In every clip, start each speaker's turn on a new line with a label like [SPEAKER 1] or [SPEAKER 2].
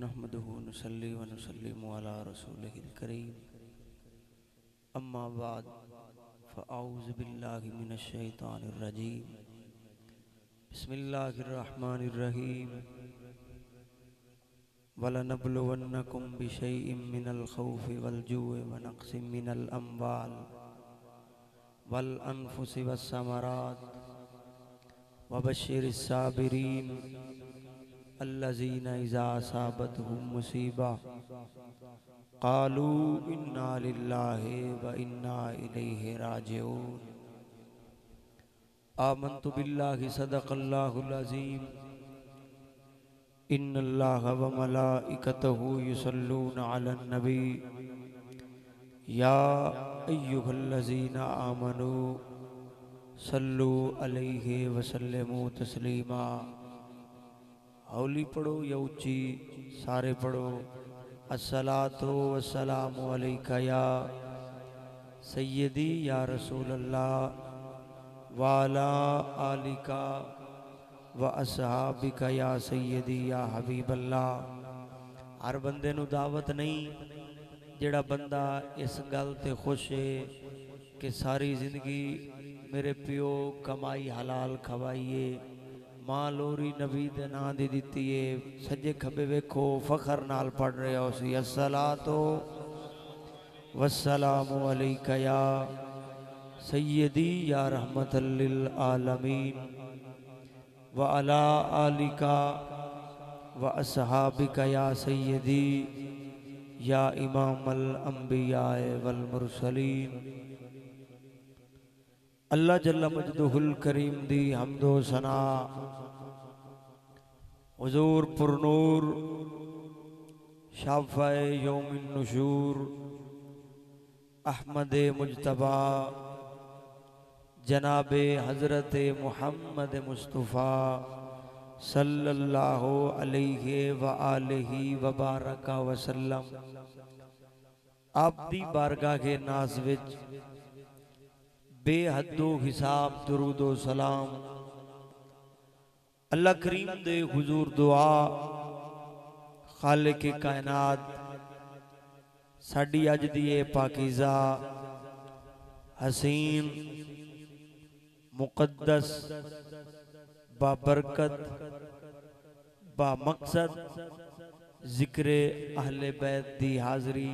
[SPEAKER 1] नहमदहू नसल्ली व नसल्लिम अला रसूलिहिल करीम अम्मा बाद फ़अऊज़ु बिल्लाहि मिनश शैतानिर रजीम बिस्मिल्लाहिर रहमानिर रहीम वलनब्लुवन्नकुम बिशैइन मिनल खौफि वल जु'i व नक़सिम मिनल अम्वाल वल अनफुसि वस्समरात वबश्शिरिस साबिरीन अल्लज़ीना इज़ा असाबतहुम मुसीबा क़ालू इन्ना लिल्लाहि व इन्ना इलैहि राजिऊन आमन्तु बिल्लाहि सदक़ल्लाहुल अज़ीम इन्नल्लाह व मलाइकतहु युसल्लून अलन नबी या अय्युहल्लज़ीना आमनू सल्लु अलैहि वसल्लमु तस्लीमा हौली पढ़ो या ऊंची सारे पढ़ो अस्सलातो वस्सलामु अलैका या सैयदी या रसूल अल्लाह वाला आलिका व असहाबिका या सैयदी या हबीब अल्लाह हर बंदे ਨੂੰ ਦਾਵਤ ਨਹੀਂ ਜਿਹੜਾ ਬੰਦਾ ਇਸ ਗੱਲ ਤੇ ਖੁਸ਼ ਹੈ ਕਿ ਸਾਰੀ ਜ਼ਿੰਦਗੀ ਮੇਰੇ ਪਿਓ ਕਮਾਈ ਹਲਾਲ ਖਵਾਈਏ ਮਾਂ ਲੋਰੀ ਨਬੀ ਦੇ ਨਾਂ ਦੀ ਦਿੱਤੀ ਏ ਸੱਜੇ ਖੱਬੇ ਵੇਖੋ ਫਖਰ ਨਾਲ ਪੜ ਰਹੇ ਹੋ ਸੀ ਅਸਲਾਤੋ वसलामु अलैका या सैयदी या रहमतल लिल आलमीन व अला आलिका व असहाबिका या सैयदी या इमामल अंबिया वल मुरसलीन अल्लाह जल्ल मजदुल करीम दी हमदो सना। हुजूर पुरनूर, शाफ़ाए यौमिन नुशूर, अहमद मुजतबा, जनाब हज़रत मोहम्मद मुस्तफ़ा सल्लल्लाहु अलैहि व आलिहि व बारक आप दी बारगाह के नाज विच बेहदो हिसाब, दरुदो सलाम। अल्लाह करीम दे हुजूर दुआ खाले के कायनात, साड़ी अज दी पाकिजा, हसीन मुकदस बाबरकत बा मकसद ज़िक्र अहले बैत दी हाजिरी।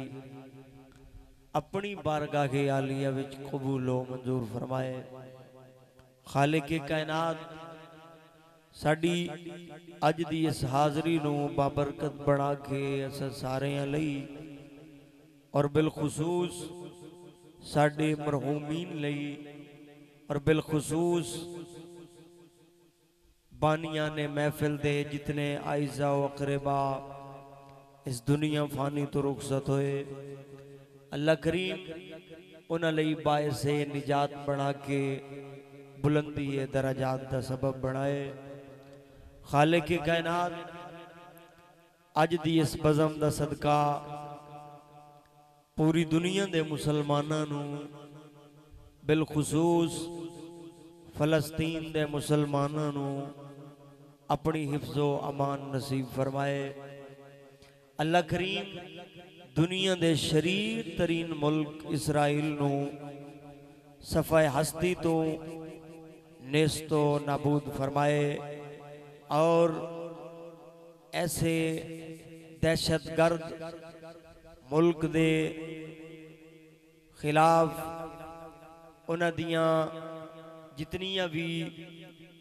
[SPEAKER 1] ਹਾਜ਼ਰੀ ਆਪਣੀ ਬਾਰਗਾਹ ਕੇ ਆਲੀਆ ਵਿੱਚ ਕਬੂਲੋ ਮਨਜ਼ੂਰ ਫਰਮਾਏ ਖਾਲਿਕ ਕਾਇਨਾਤ ਸਾਡੀ ਅੱਜ ਦੀ ਇਸ ਹਾਜ਼ਰੀ ਨੂੰ ਬਾਬਰਕਤ ਬਣਾ ਕੇ ਅਸਾਂ ਸਾਰਿਆਂ ਲਈ और बिलखसूस साढ़े मरहूमीन लई और बिलखसूस बानिया ने महफिल दे जितने आयजा अकरबा इस दुनिया फानी तो रुखसत होए अल्लाह करीम उन्होंने बायस निजात बना के बुलंदी दराजात का सबब बनाए। खाले के कायनात अज दी इस बज़म का सदका पूरी दुनिया के मुसलमानों बिलखसूस फलस्तीन के मुसलमानों अपनी हिफ्जो अमान नसीब फरमाए। अल्लाह करीम दुनिया के शरीर तरीन मुल्क इसराइल सफ़ाए हस्ती तो नेस्तो नाबूद फरमाए और ऐसे दहशतगर्द मुल्क दे खिलाफ उन्होंने जितनिया भी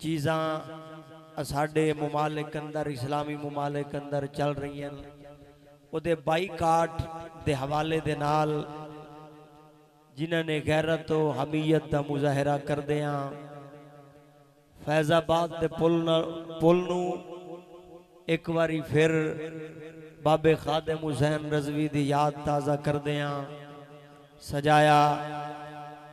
[SPEAKER 1] चीज़ा साढ़े मुमालिक अंदर, इस्लामी मुमालिक अंदर चल रही हैं। ਉਹਦੇ ਬਾਈਕਾਟ ਦੇ ਹਵਾਲੇ ਦੇ ਨਾਲ ਜਿਨ੍ਹਾਂ ਨੇ ਗੈਰਤ ਤੋਂ ਹਮੀਅਤ ਦਾ ਮੁਜ਼ਾਹਰਾ ਕਰਦੇ ਆ ਫੈਜ਼ਾਬਾਦ ਦੇ ਪੁਲ ਪੁਲ ਨੂੰ ਇੱਕ ਵਾਰੀ ਫਿਰ ਬਾਬੇ ਖਾਦਮ ਹੁਸੈਨ ਰਜ਼ਵੀ ਦੀ ਯਾਦ ਤਾਜ਼ਾ ਕਰਦੇ ਆ ਸਜਾਇਆ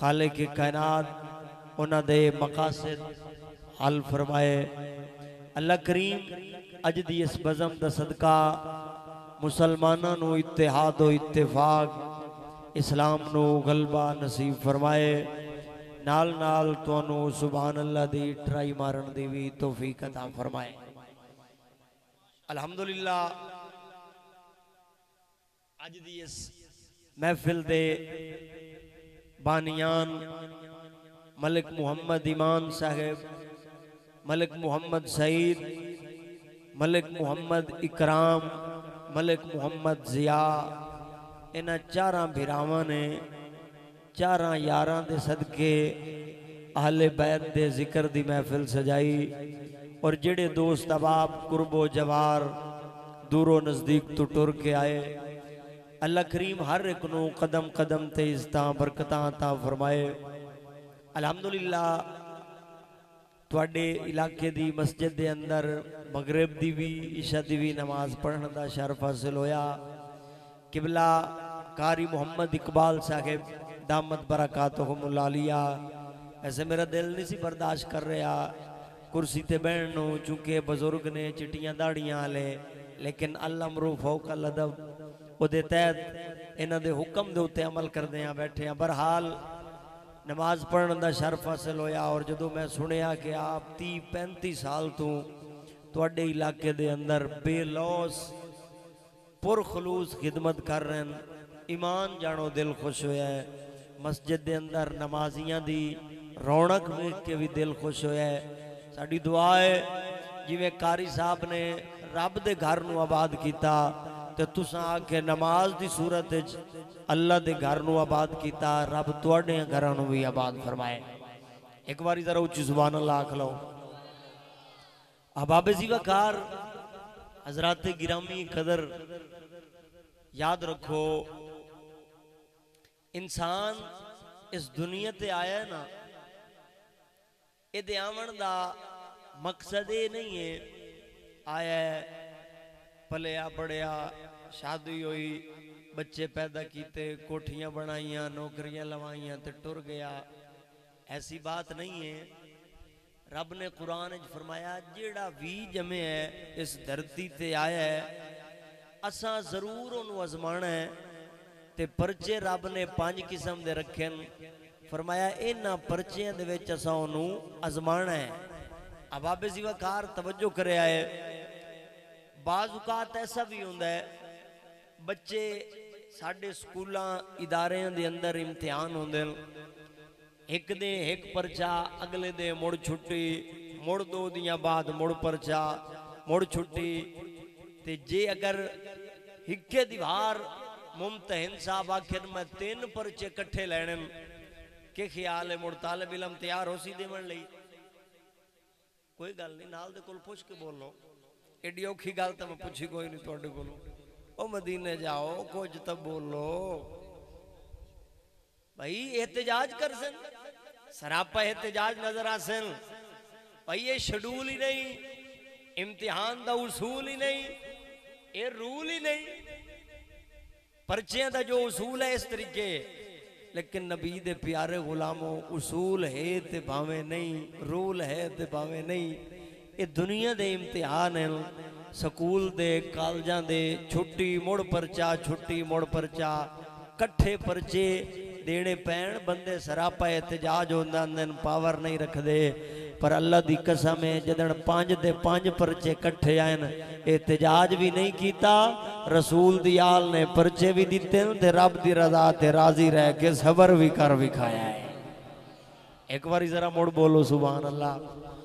[SPEAKER 1] ਖਾਲਿਕ ਕਾਇਨਾਤ ਉਹਨਾਂ ਦੇ ਮਕਾਸਦ ਹੱਲ ਫਰਮਾਏ अल्लाह करीम, अज दी इस बज़म का सदका मुसलमानों को इतिहाद इतफाक इस्लाम नो गलबा नसीब फरमाए। नाल नाल तो सुबहान अल्लाह दी ट्राई मारन की भी तोफीक अता फरमाए। अलहमदुल्ला अज की इस महफिल दे बानियान मलिक मुहम्मद ईमान साहेब मलिक मोहम्मद सईद, मलिक मोहम्मद इकराम, मलिक मोहम्मद जिया। इन्ह चार भीराव ने, चार यार के सदके आले बैत के ज़िक्र की महफिल सजाई। और जड़े दोस्त अबाब, कुरबो जवार, दूरों नज़दीक तो टुर के आए, अल्लाह करीम हर एक कदम कदम तेजता बरकत ता फरमाए। अलहमदुल्ला ਤੁਹਾਡੇ ਇਲਾਕੇ ਦੀ ਮਸਜਿਦ ਦੇ ਅੰਦਰ ਮਗਰਿਬ ਦੀ ਵੀ ਇਸ਼ਾ ਦੀ ਵੀ ਨਮਾਜ਼ ਪੜ੍ਹਨ ਦਾ ਸ਼ਰਫ ਹਾਸਲ ਹੋਇਆ ਕਿਬਲਾ ਕਾਰੀ ਮੁਹੰਮਦ ਇਕਬਾਲ ਸਾਹਿਬ ਦਾਮਤ ਬਰਕਾਤਹੁਮ ਲਾਲੀਆ ਐਸੇ ਮੇਰਾ ਦਿਲ ਨਹੀਂ ਸੀ ਬਰਦਾਸ਼ਤ ਕਰ ਰਿਹਾ ਕੁਰਸੀ ਤੇ ਬਹਿਣ ਨੂੰ ਚੁੱਕੇ ਬਜ਼ੁਰਗ ਨੇ ਚਿੱਟੀਆਂ ਦਾੜੀਆਂ ਵਾਲੇ ਲੇਕਿਨ ਅੱਲਾ ਮਰੂ ਫੌਕ ਅਲਦਬ ਉਹਦੇ ਤਹਿਤ ਇਹਨਾਂ ਦੇ ਹੁਕਮ ਦੇ ਉੱਤੇ ਅਮਲ ਕਰਦੇ ਆ ਬੈਠੇ ਆ ਬਰਹਾਲ ਨਮਾਜ਼ ਪੜ੍ਹਨ ਦਾ ਸ਼ਰਫ ਹਾਸਲ ਹੋਇਆ ਔਰ ਜਦੋਂ ਮੈਂ ਸੁਣਿਆ ਕਿ ਆਪ 30 35 ਸਾਲ ਤੋਂ ਤੁਹਾਡੇ ਇਲਾਕੇ ਦੇ ਅੰਦਰ ਬੇਲੌਸ ਪੁਰਖਲੂਸ ਖਿਦਮਤ ਕਰ ਰਹੇ ਹਨ ਈਮਾਨ ਜਾਣੋ ਦਿਲ ਖੁਸ਼ ਹੋਇਆ ਹੈ ਮਸਜਿਦ ਦੇ ਅੰਦਰ ਨਮਾਜ਼ੀਆਂ ਦੀ ਰੌਣਕ ਵੇਖ ਕੇ ਵੀ ਦਿਲ ਖੁਸ਼ ਹੋਇਆ ਹੈ ਸਾਡੀ ਦੁਆ ਹੈ ਜਿਵੇਂ ਕਾਰੀ ਸਾਹਿਬ ਨੇ ਰੱਬ ਦੇ ਘਰ ਨੂੰ ਆਬਾਦ ਕੀਤਾ ਤੇ ਤੁਸੀਂ ਆ ਕੇ ਨਮਾਜ਼ ਦੀ ਸੂਰਤ ਵਿੱਚ ਅੱਲਾ ਦੇ ਘਰ ਨੂੰ ਆਬਾਦ ਕੀਤਾ ਰੱਬ ਤੁਹਾਡੇ ਘਰਾਂ ਨੂੰ ਵੀ ਆਬਾਦ ਫਰਮਾਏ ਇੱਕ ਵਾਰੀ ਜ਼ਰਾ ਉੱਚੀ ਜ਼ੁਬਾਨ ਅੱਲਾ ਆਖ ਲਓ ਅਬਾਬੇ ਜੀ ਵਕਾਰ हजरात गिरामी कदर याद रखो इंसान इस दुनिया ते आया है ना ये आवन का मकसद ये नहीं है आया है पलिया बढ़िया शादी हुई, बच्चे पैदा किते, कोठियाँ बनाइया, नौकरियाँ लवाइया तो टुर गया। ऐसी बात नहीं है। रब ने कुरान फरमाया, जेड़ा भी जमे है, इस धरती ते आया है, असा ज़रूर ओनू अजमाना है। तो परचे रब ने पाँच किस्म के रखे फरमाया, इन्हों परचिया असा ओनू अजमाना है। अबाबे जी वकार, तवज्जो कर आए ਬਾਜ਼ੁਕਾਤ ਐਸਾ ਵੀ ਹੁੰਦਾ ਹੈ, ਬੱਚੇ ਸਾਡੇ ਸਕੂਲਾਂ ਇਦਾਰਿਆਂ ਦੇ ਅੰਦਰ ਇਮਤਿਹਾਨ ਹੁੰਦੇ ਨੇ। ਇੱਕ ਦੇ ਇੱਕ ਪਰਚਾ, ਅਗਲੇ ਦੇ ਮੁੜ ਛੁੱਟੀ, ਮੁੜ ਦੋ ਦੀਆਂ ਬਾਅਦ ਮੁੜ ਪਰਚਾ, ਮੁੜ ਛੁੱਟੀ। ਤੇ ਜੇ ਅਗਰ ਹਿੱਕੇ ਦੀਵਾਰ ਮੁਮਤਹਿਨ ਸਾਹਿਬ ਆਖਿਰ ਮੈਂ ਤਿੰਨ ਪਰਚੇ ਇਕੱਠੇ ਲੈਣੇ ਕਿ ਖਿਆਲ ਹੈ ਮੁੜ ਤਾਲਬ ਇਲਮ ਤਿਆਰ ਹੋ ਸੀ ਦੇਵਣ ਲਈ? ਕੋਈ ਗੱਲ ਨਹੀਂ, ਨਾਲ ਦੇ ਕੋਲ ਪੁੱਛ ਕੇ ਬੋਲੋ एडी औखी गल तो मैं पूछी कोई नहीं थोड़े को मदीने जाओ, कुछ तो बोलो। भाई, एहतजाज कर सन। सरापा एहतजाज नज़र आ सन। भाई, ये शेड्यूल ही नहीं। इम्तिहान का उसूल ही नहीं। ये रूल ही नहीं। परचिया का जो उसूल है इस तरीके। लेकिन नबी दे प्यारे गुलामों, उसूल है तो भावे नहीं, रूल है तो भावे नहीं। ये दुनिया के इम्तिहान हैं स्कूल दे कॉलेजा दे छुट्टी मुड़ परचा छुट्टी मुड़ परचा कट्ठे परचे देने पैण बंदे सरापा एहतजाज होंगे पावर नहीं रखते पर अल्लाह की कसम है जदन पाँच दे पाँच परचे कट्ठे आए न एहतजाज भी नहीं किया रसूल दयाल ने परचे भी दिते रब की रजा से राज़ी रह के सबर भी कर विखाया है एक बार जरा मुड़ बोलो सुबह अल्लाह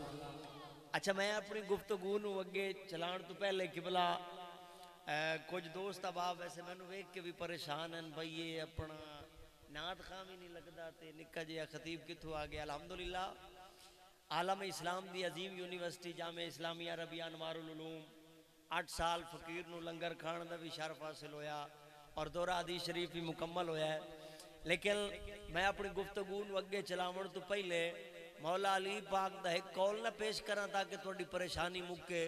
[SPEAKER 1] ਅੱਛਾ ਮੈਂ ਆਪਣੀ ਗੁਫ਼ਤਗੂ ਨੂੰ ਅੱਗੇ ਚਲਾਉਣ ਤੋਂ ਪਹਿਲੇ ਕਿਬਲਾ ਕੁਝ ਦੋਸਤ ਅਬਾਬ ਵੈਸੇ ਮੈਨੂੰ ਵੇਖ ਕੇ ਵੀ ਪਰੇਸ਼ਾਨ ਹਨ ਬਈ ਇਹ ਆਪਣਾ ਨਾਤ ਖਾਮ ਹੀ ਨਹੀਂ ਲੱਗਦਾ ਤੇ ਨਿੱਕਾ ਜਿਹਾ ਖਤੀਬ ਕਿੱਥੋਂ ਆ ਗਿਆ ਅਲਹਮਦੁਲਿਲਾ ਆਲਮ ਇਸਲਾਮ ਦੀ ਅਜ਼ੀਮ ਯੂਨੀਵਰਸਿਟੀ ਜਾਮੇ ਇਸਲਾਮੀਆ ਰਬੀਆ ਅਨਵਾਰੁਲ ਉਲੂਮ 8 ਸਾਲ ਫਕੀਰ ਨੂੰ ਲੰਗਰ ਖਾਣ ਦਾ ਵੀ ਸ਼ਰਫ ਹਾਸਿਲ ਹੋਇਆ ਔਰ ਦੋਰਾ ਹਦੀਸ ਸ਼ਰੀਫ ਵੀ ਮੁਕੰਮਲ ਹੋਇਆ ਹੈ ਲੇਕਿਨ ਮੈਂ ਆਪਣੀ ਗੁਫ਼ਤਗੂ ਨੂੰ ਅੱਗੇ ਚਲਾਉਣ मौला अली पाक का एक कौल ना पेश करा ताकि थोड़ी परेशानी मुके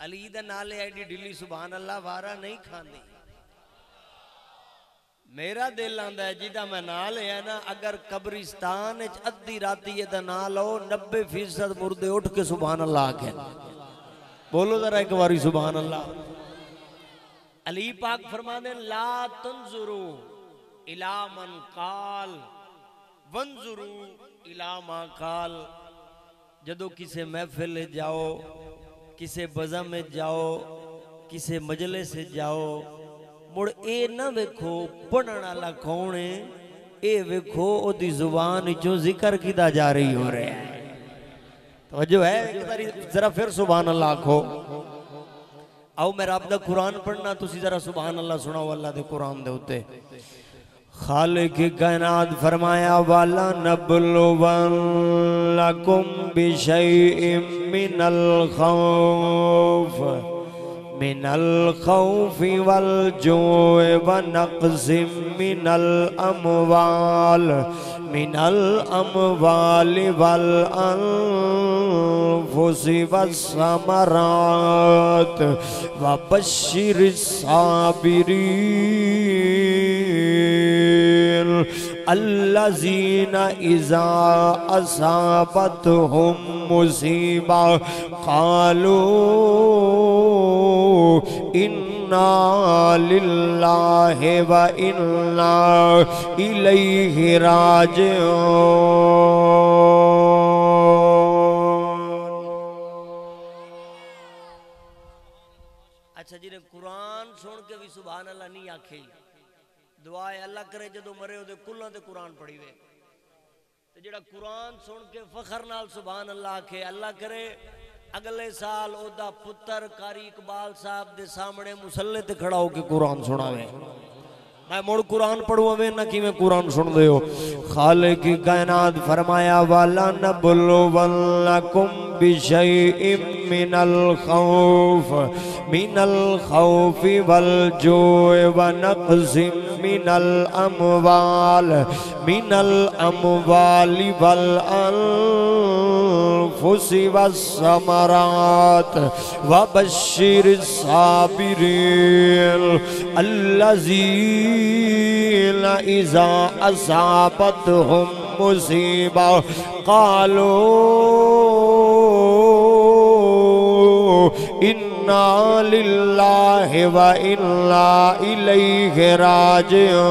[SPEAKER 1] अली का नाले एडी ढिली सुबहान अल्लाह वारा नहीं खाती मेरा दिल आंदा है, जिदा मैं ना लिया ना, अगर कब्रिस्तान अद्धी राती ये ना लो नब्बे फ़ीसद मुर्दे उठ के सुबहान अल्लाह के बोलो जरा एक बारी सुबहान अल्लाह अली पाक फरमाने ला तंजुरू इला मन काल वंजुरू इलामा काल। जदों किसे महफिल जाओ, किसे बजा में जाओ, किसे मजले से जाओ, मुड़ ए ना वेखो पढ़न वाला कौन है, ए वेखो ओदी ज़ुबान चो ज़िक्र किदा जा रही हो रहा है। तो जो है जरा फिर सुबह अल्लाह आखो। आओ मैं रब दा कुरान पढ़ना, तुसी जरा सुबह अल्लाह सुनाओ अल्लाह दे कुरान दे उत्ते। खालिक कायनात फरमाया, वाला नबलुवलकुम बिशैइम मिनल खौफ मिनल खौफ वल जोए व नक़सिम मिनल अमवाल मिनल अमवाल वल अनफुसि वस्समरात व बशिर साबिरीन अल्लज़ीना इज़ा असाबतहुम मुसीबा। कालू इन्ना लिल्लाहि व इन्ना इलैहि राजिऊन। दुआ है अल्लाह करे जो मरे वो कुलों तो कुरान पढ़ी वे। जरा कुरान सुन के फखर न सुबह अल्लाह के अल्लाह करे, अगले साल ओदा पुत्र कारी इकबाल साहब के सामने मुसल्ले खड़ा होकर कुरान सुनावे। मैं मुड़ कुरान पढ़ू अवे ना कि मैं कुरान सुन दे खाले की कायनात फरमाया, वाला न बुलो वल्लकुम बिशैइम मिनल खौफ मिनल खौफ वल जोए व नक़सिम मिनल अमवाल मिनल अमवाल वल अनफुसि वस्समरात व बशिर साबिरीन अल्लज़ीन इज़ा असाबतहुम मुसीबा, कालो, इन्ना लिल्लाहि व इन्ना इलैहि राजिऊन।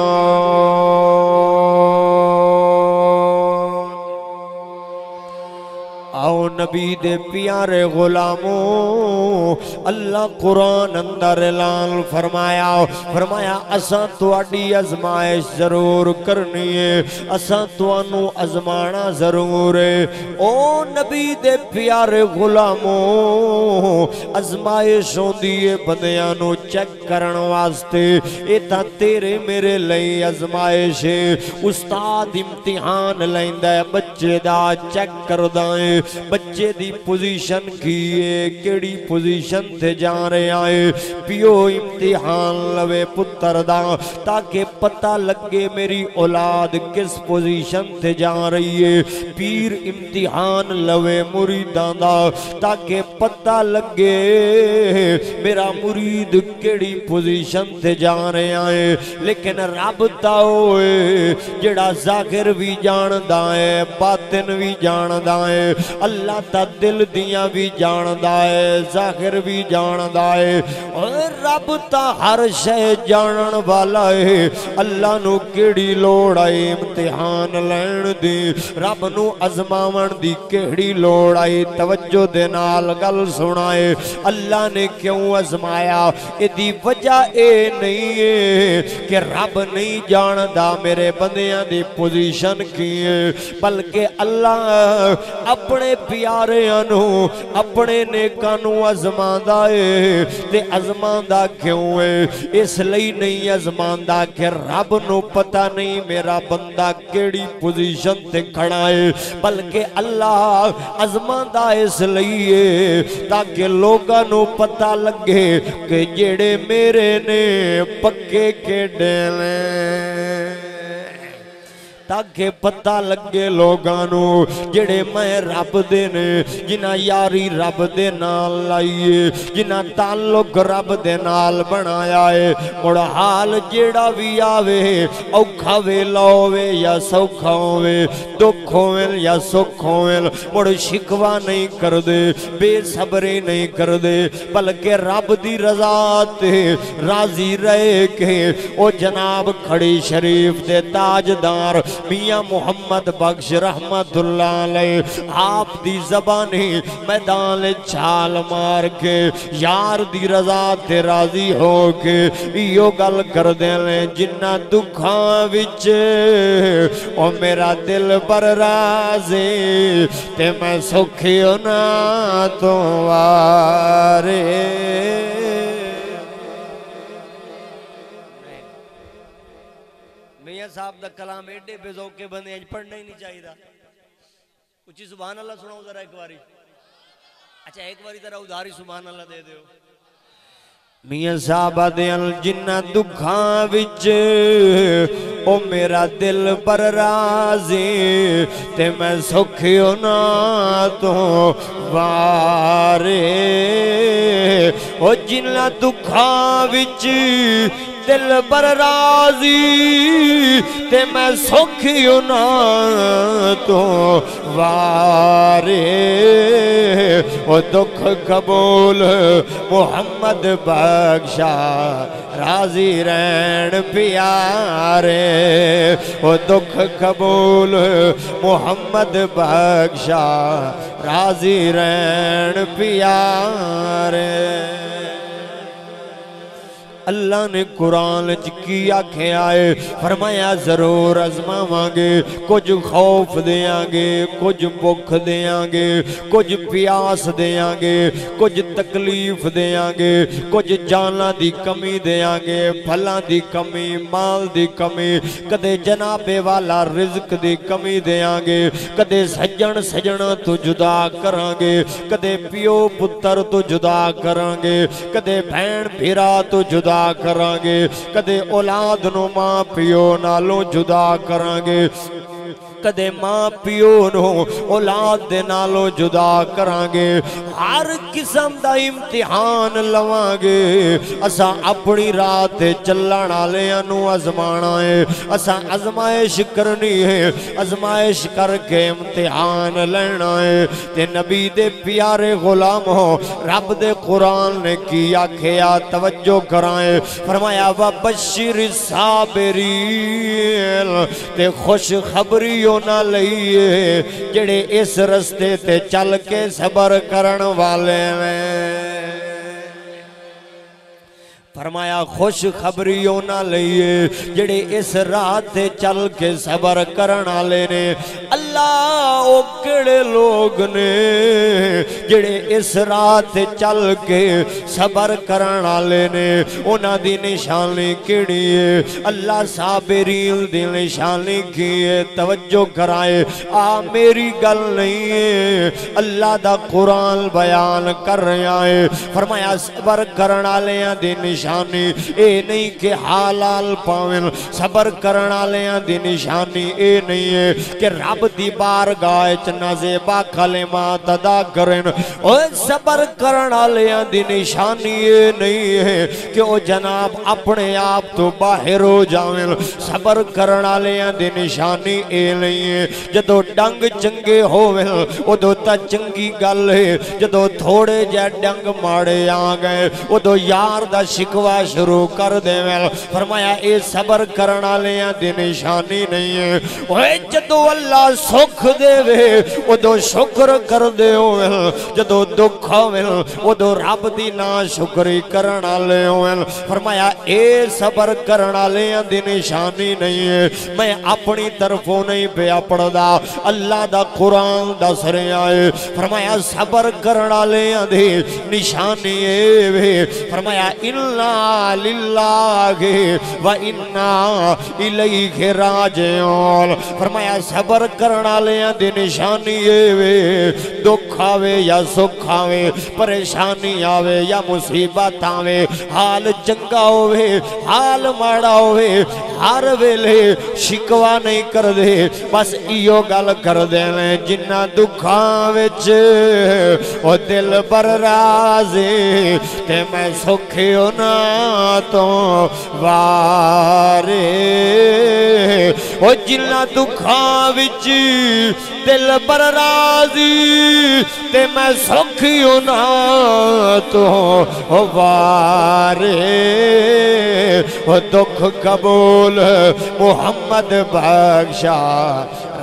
[SPEAKER 1] आओ नबी दे प्यारे गुलामो, अल्लाह कुरान अंदर ऐलान फरमाया। फरमाया, असा तुआडी अजमाइश ज़रूर करनी है, असा तुआनू अजमाना ज़रूर है। ओ नबी दे प्यारे गुलामो, अजमाइश होंदी है बंदियाँ चेक करन वास्ते। तां तेरे मेरे लिए अजमाइश है। उस्ताद इम्तिहान लैंदा बच्चे दा चेक करदा है। बच्चे दी पोजीशन की है, केड़ी पोजीशन ते जा रहे है। पियो इम्तिहान लवे पुत्र दा, ताकि पता लगे मेरी औलाद किस पोजीशन ते जा रही है। पीर इम्तिहान लवे मुरीदां दा, ताकि पता लगे मेरा मुरीद केड़ी पोजीशन ते जा रहा है। लेकिन रब ता होए, जेड़ा ज़ाहिर भी जानदा है, बातिन भी जानदा है अल्लाह ता दिल दियाँ भी जानदा है ज़ाहिर भी जानदा है रब ता हर शय जानन वाला है अल्लाह नु केड़ी लोड़ है इम्तिहान लैण दी रब नु अजमावन दी केड़ी लोड़ आई तवज्जो दे नाल गल सुनाए अल्लाह ने क्यों अजमाया इदी वजह ए नहीं है कि रब नहीं जानदा मेरे बंदियाँ दी पोजीशन की है बल्कि अल्लाह अपने अपने अपने नेकों अजमा है। तो क्यों है? इसलिए नहीं अजमा कि रब न पता नहीं मेरा बंदा केड़ी पोजिशन से खड़ा है, बल्कि अल्लाह अजमा इसलिए ताकि लोगों को पता लगे कि जेड़े मेरे ने पक्के केडे ने। ताकि पता लगे लोगों जेड़े मैं रब दे ने, जिन्हें यारी रब दे लाइए जिन्हें ताल्लुक रब दे बनाया है मुड़ हाल जेड़ा भी आवे, औखा वेला होवे या सौखा होवे, दुख होवे या सुख होवे, मुड़ शिकवा नहीं कर दे बेसबरी नहीं कर दे बल्कि रब की रजा राज़ी रहे के, ओ जनाब खड़ी शरीफ दे ताजदार मियाँ मोहम्मद बख्श रहमतुल्ला आप दी जबानी मैदान छाल मार के, यार दी रजा ते राज़ी हो के यो गल कर देने जिन्ना दुखा विच। ओ मेरा दिल पर राजे, ते मैं सुखी ना तो वारे। साहब का कलाम एडे बेजौके बंदे पढ़ना ही नहीं चाहिए उची सुबहान अल्लाह सुनाओ जरा एक बारी। अच्छा एक बारी जरा उधारी सुबहान अल्लाह दे दो मियाँ साहब जिन्ना दुखा विच, ओ मेरा दिल पर राज़ी ते मैं सुखी ना तो वारे ओ जिन्ना दुखा विच दिल पर राज़ी, ते मैं सुखी ना तो वारे। ओ दुख कबूल मोहम्मद बख्शा राज़ी रैन प्यारे। ओ दुख कबूल मोहम्मद बख्शा राज़ी रैन प्यारे। अल्लाह ने कुरान च की आखे आए फरमाया, ज़रूर अजमावांगे। कुछ खौफ देंगे कुछ भुख देंगे कुछ प्यास देंगे कुछ तकलीफ़ देंगे कुछ जाना की कमी देंगे फलों की कमी, माल की कमी, कदे जनाबे वाला रिजक की कमी देंगे कदे सज्जन सजना तो जुदा करांगे, कदे पियो पुत्र तो जुदा करांगे, कदे भैन भीरा तो जुदा जुदा करांगे। कदे औलाद नु माँ प्यो नालों जुदा करांगे। कदे माँ पियो नो औलाद दे नालों जुदा करांगे हर किस्म दा इम्तिहान लवांगे असा अपनी रात चलण आजमाना है असा आजमाइश करनी है आजमाइश करके इम्तिहान लेना है ते नबी दे प्यारे गुलाम हो रब दे कुरान ने की आखिया तवज्जो कराए फरमाया बशिर साबिरीन ते खुश खबरी जेड़े इस रस्ते ते चल के सबर करण वाले ने। फरमाया, खुश खबरी ना लईए, जेड़े इस राह ते चल के सबर करे वाले ने। अल्लाह ओ केड़े लोग ने जेड़े इस रात चल के सबर करन वाले ने, उन्हां दी निशानी केड़ी है अल्लाह साबिरीन दी निशानी की है तवज्जो कराए। आ, मेरी गल नहीं है अल्लाह दा कुरान बयान कर रहा है फरमाया, सबर करन वालेयां दी निशानी, ए नहीं कि हालाल पावन। सबर करन वालेयां दी निशानी ए नहीं है कि रब दी बारगाह च नजेबा कलिमात अदा करन। सबर करन वालेयां दी निशानी ए नहीं है कि ओ जनाब अपने आप तो बाहर हो जावन। सबर करन वालेयां दी निशानी ए नहीं है। जदों डंग चंगे होवे उदों तां चंगी गल है। जदों थोड़े जे डंग माड़े आ गए उदों यार दा शिकवा शुरू कर देवे फरमाया, ए सबर करन वालियाँ दी निशानी नहीं है। ओए अल्लाह सुख देवे उदों शुक्र कर दे जदों दुख उदों रब दी ना शुक्री होवे फरमाया सबर दी निशानी नहीं है मैं अपनी तरफों नहीं पिया पढ़दा अल्लाह दा कुरान दस रहा है फरमाया सबर दी निशानी वे फरमाया इन्ना लिल्लाहि व इन्ना इलैहि राजिऊन फरमाया सबर वालियाँ दी निशानी वे दुख आवे या सुख आवे, परेशानी आवे या मुसीबत आवे, हाल चंगा होवे, हाल माड़ा होवे हर वेले शिकवा नहीं करते बस इो गल करते ने जिन्ना दुखा विच ओ दिल पर राजे ते मैं सुखी ना तो वारे। ओ जिन्ना दुखा विच दिल पर राज़ी ते मैं सुखी ना तो वारे। ओ दुख कबूल मोहम्मद बख्शा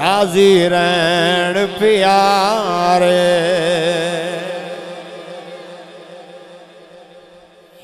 [SPEAKER 1] राज़ी रैन प्यारे।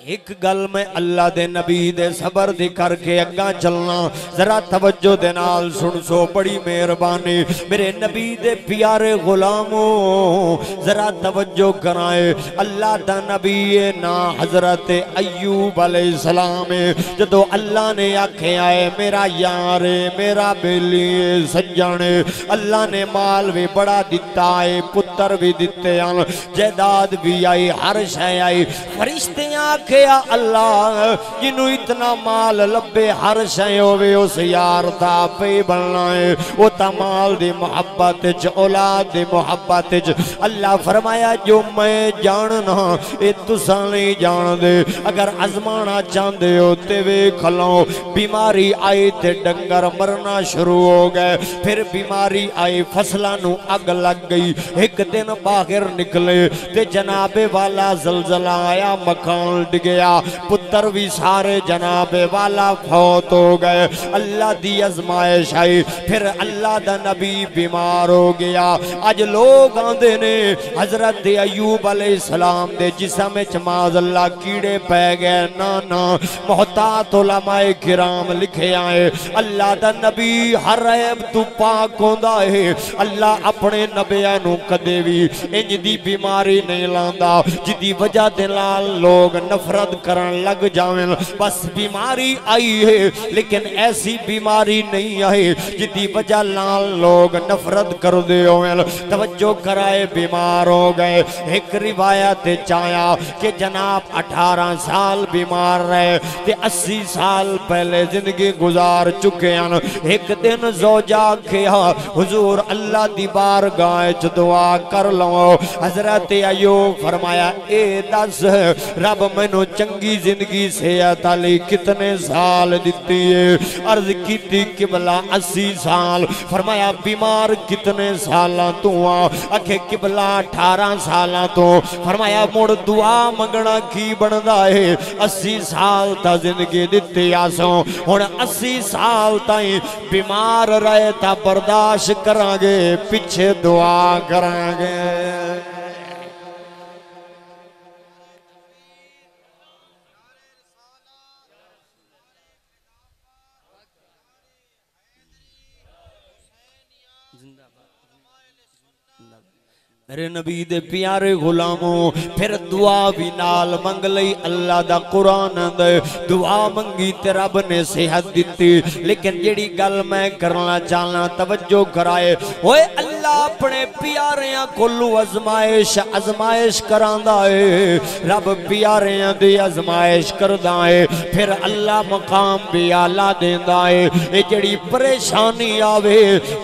[SPEAKER 1] एक गल मैं अल्लाह दे नबी दे सबर दी करके अग्गा चलना, जरा तवज्जो दे नाल सुन सो, बड़ी मेहरबानी। मेरे नबी दे प्यारे गुलामों, जरा तवज्जो कराए। अल्लाह दा नबी है ना हज़रत अयूब सलाम जदों अल्लाह ने आखे, आए मेरा यार मेरा बेली सज्जन अल्लाह ने माल भी बड़ा दिता है पुत्र भी दिते हैं जायदाद भी आई, हर शय आई। फरिश्ते आखे आखिया अल्लाह, जिन्हों इतना माल लभे हर शय होवे, उस यार दा पे बनना है। वो तो माल दी मोहब्बत औलाद दी मोहब्बत अल्लाह फरमाया, जो मैं जानना, ये तुसा नहीं जान दे अगर आजमाना चाहते हो तो वेख लो। बीमारी आई ते डंगर मरना शुरू हो गए। फिर बीमारी आई, फ़सलों अग लग गई। एक दिन बाहर निकले, ते जनाबे वाला जलजला आया, मकान डिग गया। पुत्र भी सारे जनाबे वाला फौत हो गए। अल्लाह दी अजमाइश आई, फिर अल्लाह दा नबी बीमार हो गया। अज लोग आंदे ने हज़रत अयूब सलाम दे जिसम अल्लाह कीड़े पै गए। ना ना मोहतात उलमाए किराम लिखे आए। अल्लाह दा नबी हर ऐब तू पाक होंदा है। अल्लाह अपने नबिया कदे भी इंज दी बीमारी नहीं लांदा। जिदी वजह दे नाल लोग नफरत नफरत करन लग जावे बस बीमारी आई है, लेकिन ऐसी बीमारी नहीं आई, जिदी वजह नाल लोग नफरत कर दे तवज्जो कराए, बीमार हो गए। एक रिवायत चाया कि जनाब अठारह साल बीमार रहे, ते अस्सी साल पहले ज़िंदगी गुजार चुके हैं। एक दिन जोजा किया हुजूर, अल्लाह दी बार गाय च दुआ कर लो हज़रत अयो फरमाया, ए, दस, रब मैनू चंगी ज़िंदगी सेहत आली कितने साल दी है? अर्ज़ की किबला अस्सी साल। फरमाया, बीमार कितने साल तू आखे किबला अठारह साल तो। फरमाया, मुड़ दुआ मंगना की बनता है? अस्सी साल तक ज़िंदगी दी आसो। हूँ अस्सी साल ताई बीमार रहे ता बर्दाश्त करा पिछे दुआ करा मेरे नबी दे प्यारे गुलामों, फिर दुआ भी नाल मंग ली अल्लाह दा कुरान दे दुआ मंगी ते रब ने सेहत दी लेकिन जेड़ी गल मैं करना चाहना तवज्जो कराए। ओए अल्लाह अपने प्यारियाँ कोलू अजमाइश अजमाइश करांदा है। रब प्यारियाँ दी अजमाइश करदा है। फिर अल्लाह मकाम भी आला देंदा है। ये जेड़ी परेशानी आवे,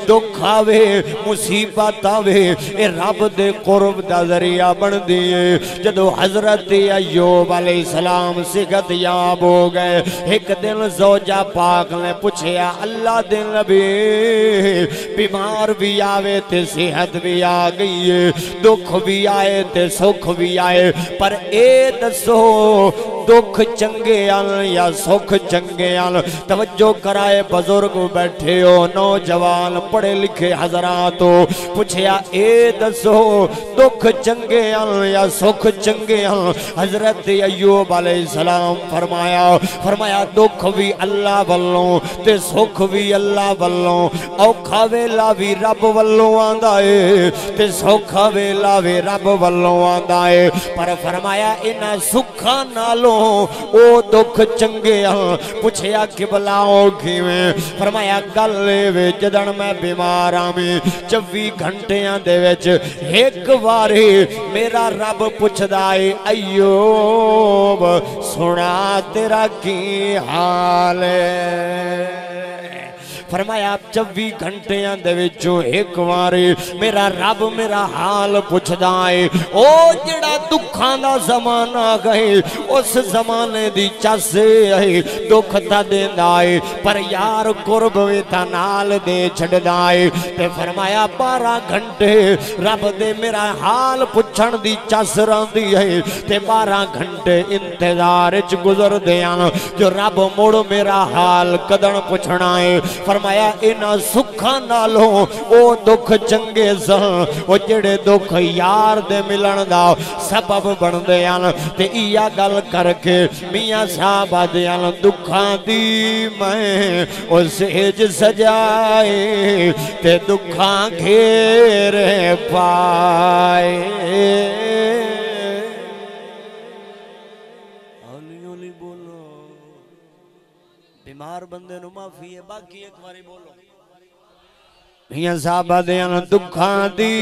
[SPEAKER 1] दुख आवे, मुसीबत आवे ये रब दे कुर्ब का ज़रिया बन दिए जदों हज़रत अयोब सलाम सिगत याब हो गए, एक दिन जोजा पाक ने पूछया, अल्लाह दिन नबी, बीमार भी आवे ते सेहत भी आ गई है, दुख भी आए ते सुख भी आए, पर ए दसो, दुख चंगे आन या सुख चंगे आन? तवज्जो कराए बुज़ुर्ग बैठे हो, नौजवान पढ़े लिखे हजरा तो पूछया, ए दसो, दुख चंगे आन या सुख चंगे आन? हज़रत अयूब सलाम फरमाया फरमाया, दुख भी अल्लाह वालों ते सुख भी अल्लाह वालों औखा वेला भी रब वालों आंदा है ते सौखा वेला भी रब वालों आंदा है पर फरमाया इन्हां सुखा नालों ओ दुख चंगे पुछया कि बुलाओ फरमाया गल वे जदन मैं बीमार आवी चौबी घंटिया दे विच एक बारी मेरा रब पुछदा है अयोब सुना तेरा की हाल है फरमाया चौबी घंटिया एक बारे मेरा रब मेरा हाल पुछदा है ओ जड़ा दुखा का जमाना गए, उस जमाने की चस है दुख ता देंदा है पर यार कुर्ब नाल दे छड़दा है ते फरमाया, बारह घंटे रब दे मेरा हाल पुछण दी चस रही है, ते बारह घंटे इंतज़ार च गुजरदे जो रब मुड़ मेरा हाल कदन पुछना है फरमाया, इन्हों सुखा नालों वो दुख चंगे सन जेड़े दुख यार दे मिलन का सबब बनते हैं ते इया गल करके मियाँ साहब आदे दुखा दी मैं। उस सेज सजाए ते दुखा घेर पाए। बीमार बंदे माफ़ी है। बाकी एक बारी बोलो। मियाँ साहब दियाँ दुखा दी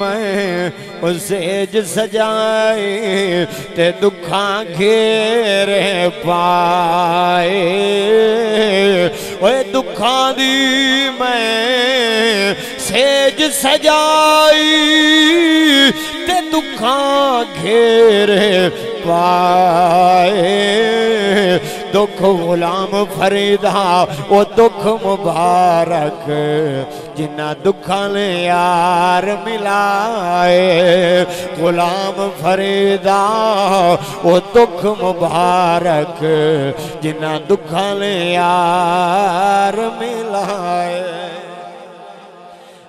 [SPEAKER 1] मैं उसेज सजाए ते दुखा घेरे पाए। ओए दुखा दी मैं सेज सजाई ते दुखा घेरे पाए। दुख गुलाम फरीदा वो दुख मुबारक जिन्ना दुखा ने यार मिलाए। गुलाम फरीदा वो दुख मुबारक जिन्ना दुखा ने यार मिलाए।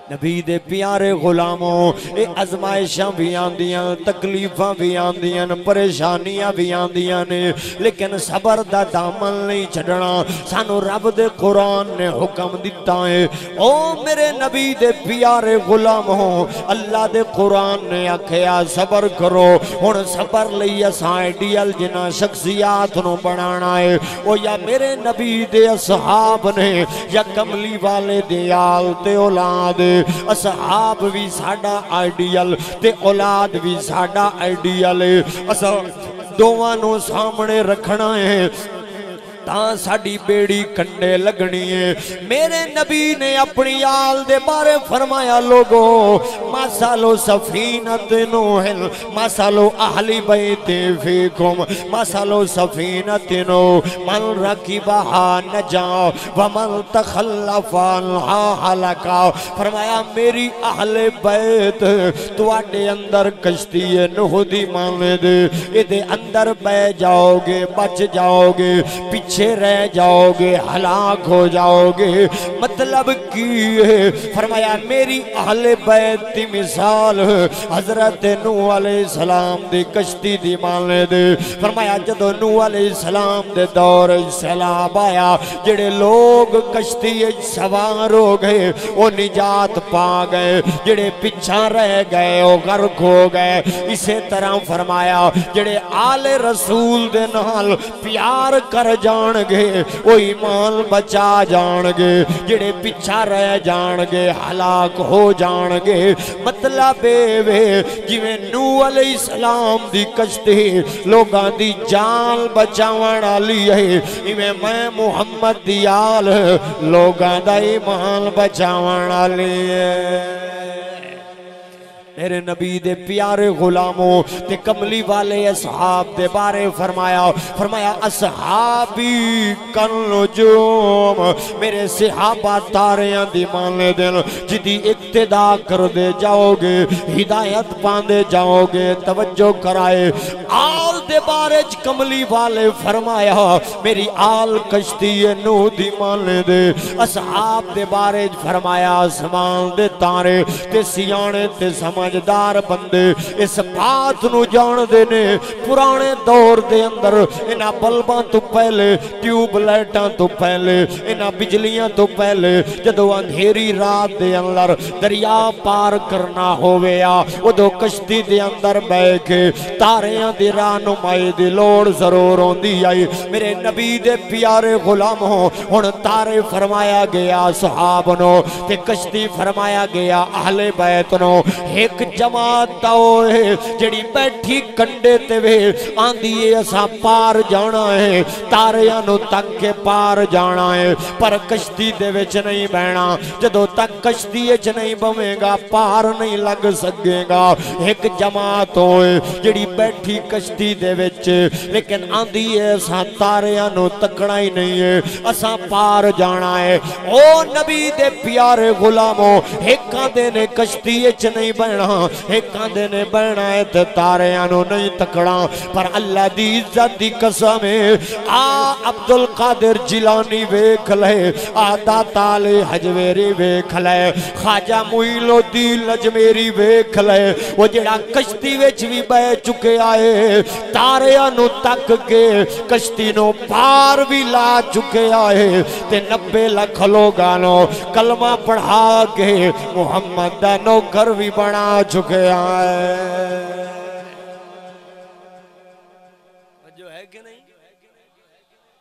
[SPEAKER 1] नबी दे प्यारे गुलामों ये अजमाइशा भी आंदियाँ, तकलीफा भी आंदियाँ, परेशानियाँ भी आंदियाँ ने। लेकिन सबर का दामन नहीं छड़ना सानू रब दे कुरान ने हुक्म दिता है। ओ मेरे नबी दे प्यारे गुलामों, अल्लाह दे कुरान ने आखिया, सबर करो। हुन सबर लई असा आइडियल जिन्ना शख्सियात नु बनाना है, ओ या मेरे नबी दे असहाब ने, या कमली वाले दे आल ते औलाद। असहाब भी साडा आइडियल ते औलाद भी साडा आइडियल अस दोवां सामने रखना साड़ी बेड़ी कंडे लगनी है मेरे नबी ने अपनी आल दे बारे फरमाया लोगो मसालो सफीनत नोहल मसालो अहली बैते फीकुम मसालो सफीनत नो मन रखी बहा न जाओ वमन तखल्लफा हलका फरमाया मेरी अहले बैत तुआडे अंदर कश्ती है नूह दी मान दे अंदर बह जाओगे बच जाओगे पीछे पीछे रह जाओगे, हलाक हो जाओगे। मतलब की है? फरमाया, मेरी अहले बैत की मिसाल, हज़रत नू सलाम दी कश्ती दी मान दे। फरमाया, जदों नू सलाम दे दौर सैलाब आया, जेड़े लोग कश्ती सवार हो गए वो निजात पा गए। जेड़े पिछा रह गए वो गर्क हो गए। इसे तरह फरमाया, जेड़े आले रसूल दे नाल प्यार कर जान जाणगे वो ईमान बचा जाणगे जेड़े पिछा रह जाणगे हलाक हो जाणगे मतलब जिवें नू सलाम दी कश्ती लोगां जान बचावन वाली है इवें मैं मुहम्मद दी आल लोगां ईमान बचावन वाली है मेरे नबी दे प्यारे गुलामो, ते कमली वाले असहाब दे बारे फरमाया फरमाया, असहाबी कन्नुजूम मेरे सिहाबा तारियाँ दी माने दिन, जिदी इक्तदा कर दे जाओगे, हिदायत पांदे जाओगे, तवज्जो कराए। आल दे बारे च कमली वाले फरमाया, मेरी आल कश्ती नू दी माने दे। असहाब दे बारे च फरमाया आसमान दे तारे, ते सियाने ते समझ समझदार बंदे इस बात न जानते ने पुराने दौर के अंदर इन्होंने बल्बा तो पहले, ट्यूबलाइटा तो पहले इन्होंने बिजलियाँ तो पहले जो अंधेरी रात के अंदर दरिया पार करना होवेया उदो कश्ती के अंदर बह के तारिया की राहनुमाई की लौड़ ज़रूर आती आई। मेरे नबी दे प्यारे गुलाम हो हूँ तारे फरमाया गया सुहाब नो ते कश्ती फरमाया गया आहले बैत नो एक एक जमात होए जड़ी बैठी कंडे ते आंदी है असा पार जाना है, तारियाँ तक के पार जाना है, पर कश्ती दे नहीं बहना जदों तक कश्ती नहीं बवेगा, पार नहीं लग सकेगा। एक जमात होए जड़ी बैठी कश्ती दे लेकिन आंदी है असा तारियाँ तकना ही नहीं है, असा पार जाना है। ओ नबी दे प्यारे गुलामो एक ने कश्ती विच नहीं बहना एक ने बहना है ते तारियाँ नहीं तकना पर अल्लाह दी इज़्ज़त दी कसम है। आ अब्दुल कादिर जिलानी वेख ले, आ दाताले हजवेरी वेख ले खाजा मुइनुद्दीन अजमेरी वेख ले। वो जेड़ा कश्ती विच भी बह चुके आए, तारियाँ नु तक के कश्ती नु पार भी ला चुके आए, ते नब्बे लख लोगां नु कलमा पढ़ा के मुहम्मद दा नौकर भी बना चुके आए। जो है कि नहीं?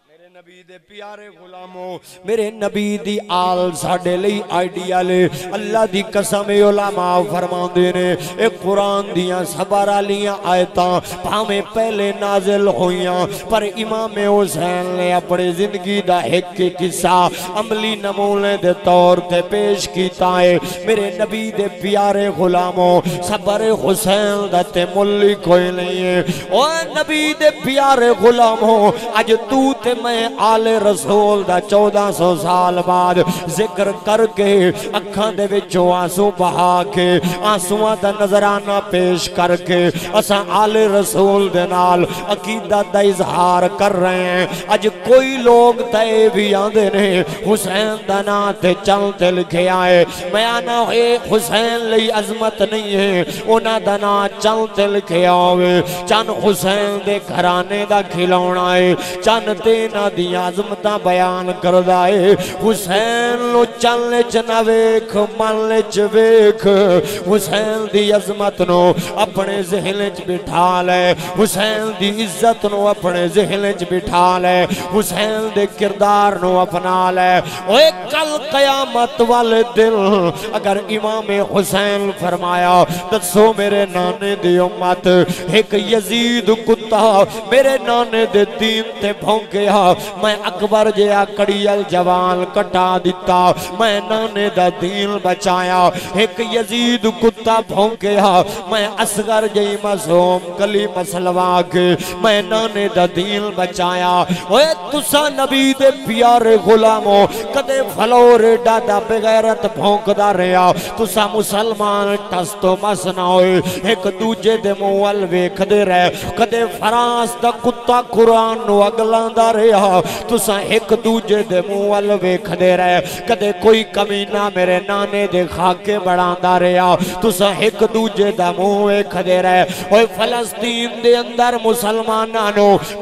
[SPEAKER 1] मेरे नबी दे प्यारे गुलामो, मेरे नबी दी आल साडे लई आइडियल अल्लाह दी कसम ए उलमा फरमांदे ने, ए कुरान दियाँ सबर वालियाँ आयतां भावें पहले नाजिल होइयाँ, पर इमाम हुसैन ने अपनी ज़िंदगी दा एक किस्सा अमली नमूने दे तौर ते पेश कीता है। मेरे नबी दे प्यारे गुलामो, सबर हुसैन दा ते मुल्ल ही कोई नहीं है। ओ नबी दे प्यारे गुलामो, अज तू ते मैं रसूल दा 1400 साल बाद ज़िक्र करके अखां दे आँसू बहा के आंसुआं दा नजराना पेश करके असा आले रसूल अकीदत दा इजहार कर रहे हैं अज कोई लोग तय भी आंदे ने हुसैन दा नां ते चल ते लिखे आए मैं आना है हुसैन लई अजमत नहीं है उन्हां दा नां चल लिखे आवे चन हुसैन दे घराने दा खिलौना है चन ते इन्हां दियाँ अजमतां बयान करदा है हुसैन नु चलने च ना वेख मनने च वेख हुसैन दी अजमत नु अपने जहन च बिठा ले हुसैन दी इज़्ज़त नु अपने जहन च बिठा ले हुसैन दे किरदार नु अपना ले ओए कल कयामत वाले दिन अगर इमाम हुसैन फरमाया दसो मेरे नाने दी उम्मत एक यजीद कुत्ता मेरे नाने दे दीन ते भौंकिया मैं अकबर जिया कड़ियल जवान कटा दिता। मैं नाने दा दीन बचाया। एक यजीद कुत्ता भौंकिया। मैं असगर जई मासूम कली मसलवा के मैं नाने दा दीन बचाया। ओए, तुसा नबी दे प्यारे गुलामो, कदे फलोर डादा बेगैरत भौंकदा रहा। तुसा मुसलमान टस तो मस ना होए। एक दूजे दे मुँह वल वेखदे रहे। कदे फरांस दा कुत्ता कुरान नु अगलांदा रहा। तुसा एक दूजे दे मुँह वल वेखदे रहे। कदे कोई कमीना मेरे नाने दे खाके बढ़ांदा रहा। तुसा एक दूजे दा मुँह वेखदे रहे। ओए फलस्तीन दे अंदर मुसलमानां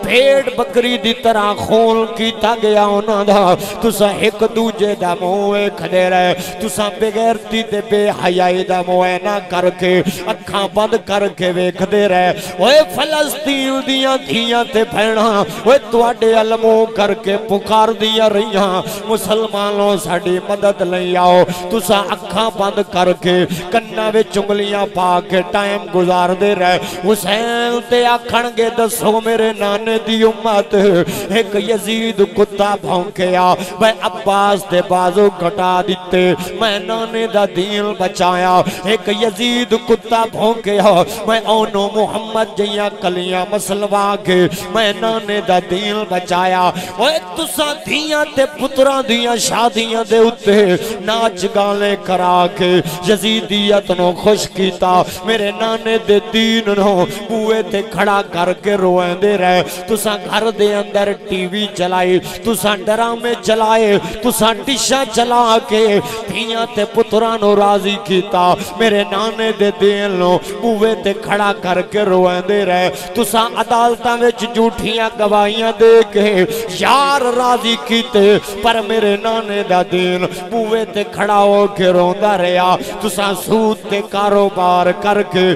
[SPEAKER 1] भेड़ बकरी दी तरह खून कीता गया उन्हां दा। तुसा एक दूजे दा मुँह वेखदे रहे। तुसा बेगैरती बेहयाई दा मुआयना करके, अखा बंद करके वेखदे रहे। ओए फलस्तीन दियाँ धीयां ते भैणां, ओए तुहाडे अलमो करके पुकार दिया रही मुसलमानों, साड़ी मदद लई आओ। तुसा अखा बंद करके कन्ना विच उंगलियाँ पा के टाइम गुजारते रहे। हुसैन ते आखणगे दसो मेरे नाने दी उम्मत। एक यजीद कुत्ता भौंकिया मैं अब्बास दे बाजू कटा दिते मैं नाने दा दीन बचाया। एक यजीद कुत्ता भौंकिया मैं ओनो मुहम्मद जइया कलियाँ मसलवा के मैं नाने दा दीन बचाया। ओए तुसा धियाँ ते पुत्रां दियाँ शादियाँ दे उत्ते नाच गाने करा के यजीदियत नो खुश कीता। मेरे नाने दे दीन नो बूए ते खड़ा करके रोएंदे रहे। तुसा घर दे अंदर टीवी चलाई, तुसा ड्रामे चलाए तुसा डिशा चला के धियाँ ते पुत्रां नो राज़ी कीता। मेरे नाने दे दीन नो बूए ते खड़ा करके रोएंदे रहे। तुसा अदालतां विच झूठियाँ गवाहियाँ दे के, यार राज़ी कीते, पर मेरे नाने दा दीन बूए ते खड़ा हो के रोंदा रहा। तुसा सूद ते कारोबार करके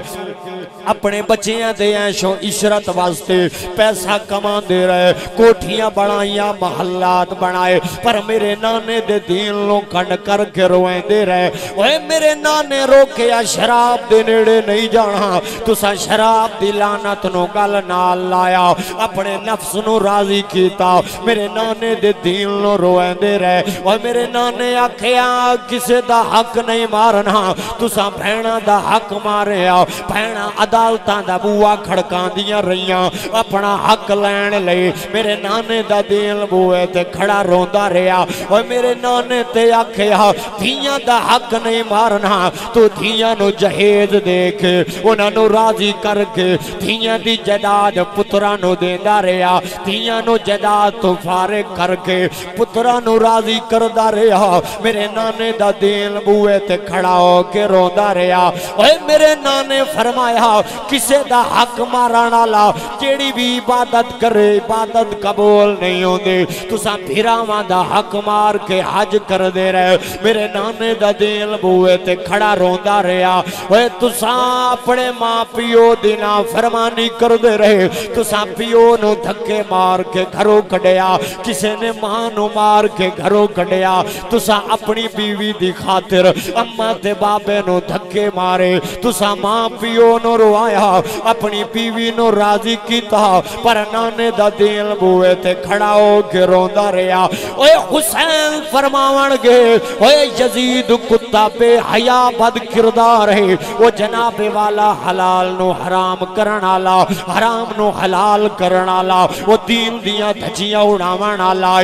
[SPEAKER 1] अपने बच्चियाँ दे ऐशो इशरत वास्ते पैसा कमाते रहे, कोठियाँ बनाइया, महलात बनाए, पर मेरे नाने दे दीन लो कंड करके रोएंदे रहे। ओए मेरे नाने रोके शराब दे नेड़े नहीं जाना, तुसा शराब दी लानत नो गल नाल लाया, अपने नफ्स नु राज़ी कीता। मेरे नाने दे दीन लो रोएंदे रहे। और मेरे नाने आखिया किसे दा हक नहीं मारना, तुसा भैणा दा हक मारिया भैणा अदालतां दा बूआ खड़कांदियाँ रहियाँ। अपना हक लैन लई मेरे नाने दा दिल बूए ते खड़ा रोंदा रहा। और मेरे नाने ते आखिया धियाँ दा हक नहीं मारना, तू धियाँ जहेज देख उन्हां नु राज़ी करके धियाँ दी जायदाद पुत्रा देंदा रहा। धियाँ जायदाद तो फारिग करके पुत्रा राज़ी करदा रहा। मेरे नाने दा दिल बूए ते खड़ा हो के रोंदा रहा। ओए मेरे नाने फरमाया किसे दा हक मारन वाला जेड़ी भी इबादत करे, इबादत कबूल नहीं होंदी। तुसा फिरावां दा हक मार के हज कर दे रहे। मेरे नाने दा दिल बूए ते खड़ा रोंदा रहा। ओए, तुसा अपने माँ पियो ना फरमानी कर दे रहे। तुसा पियो नु धक्के मार के घरों कढ़िया किसे ने माँ मार के घरों कढ़िया तुसा अपनी बीवी दी खातिर अम्मा ते बाबे धक्के मारे। तुसा माँ पियो नु रोया अपनी बीवी नु राज़ी कीता, पर नाने दा दिल बूए ते खड़ा हो के रोंदा रहा। ओए हुसैन फरमावन गे, ओए यजीद कुत्ता पे हया बद किरदार है। वो जनाबे वाला हलाल नु हराम करन वाला हराम नु हलाल करन वाला वो दीन दियाँ धजियाँ उड़ावन वाला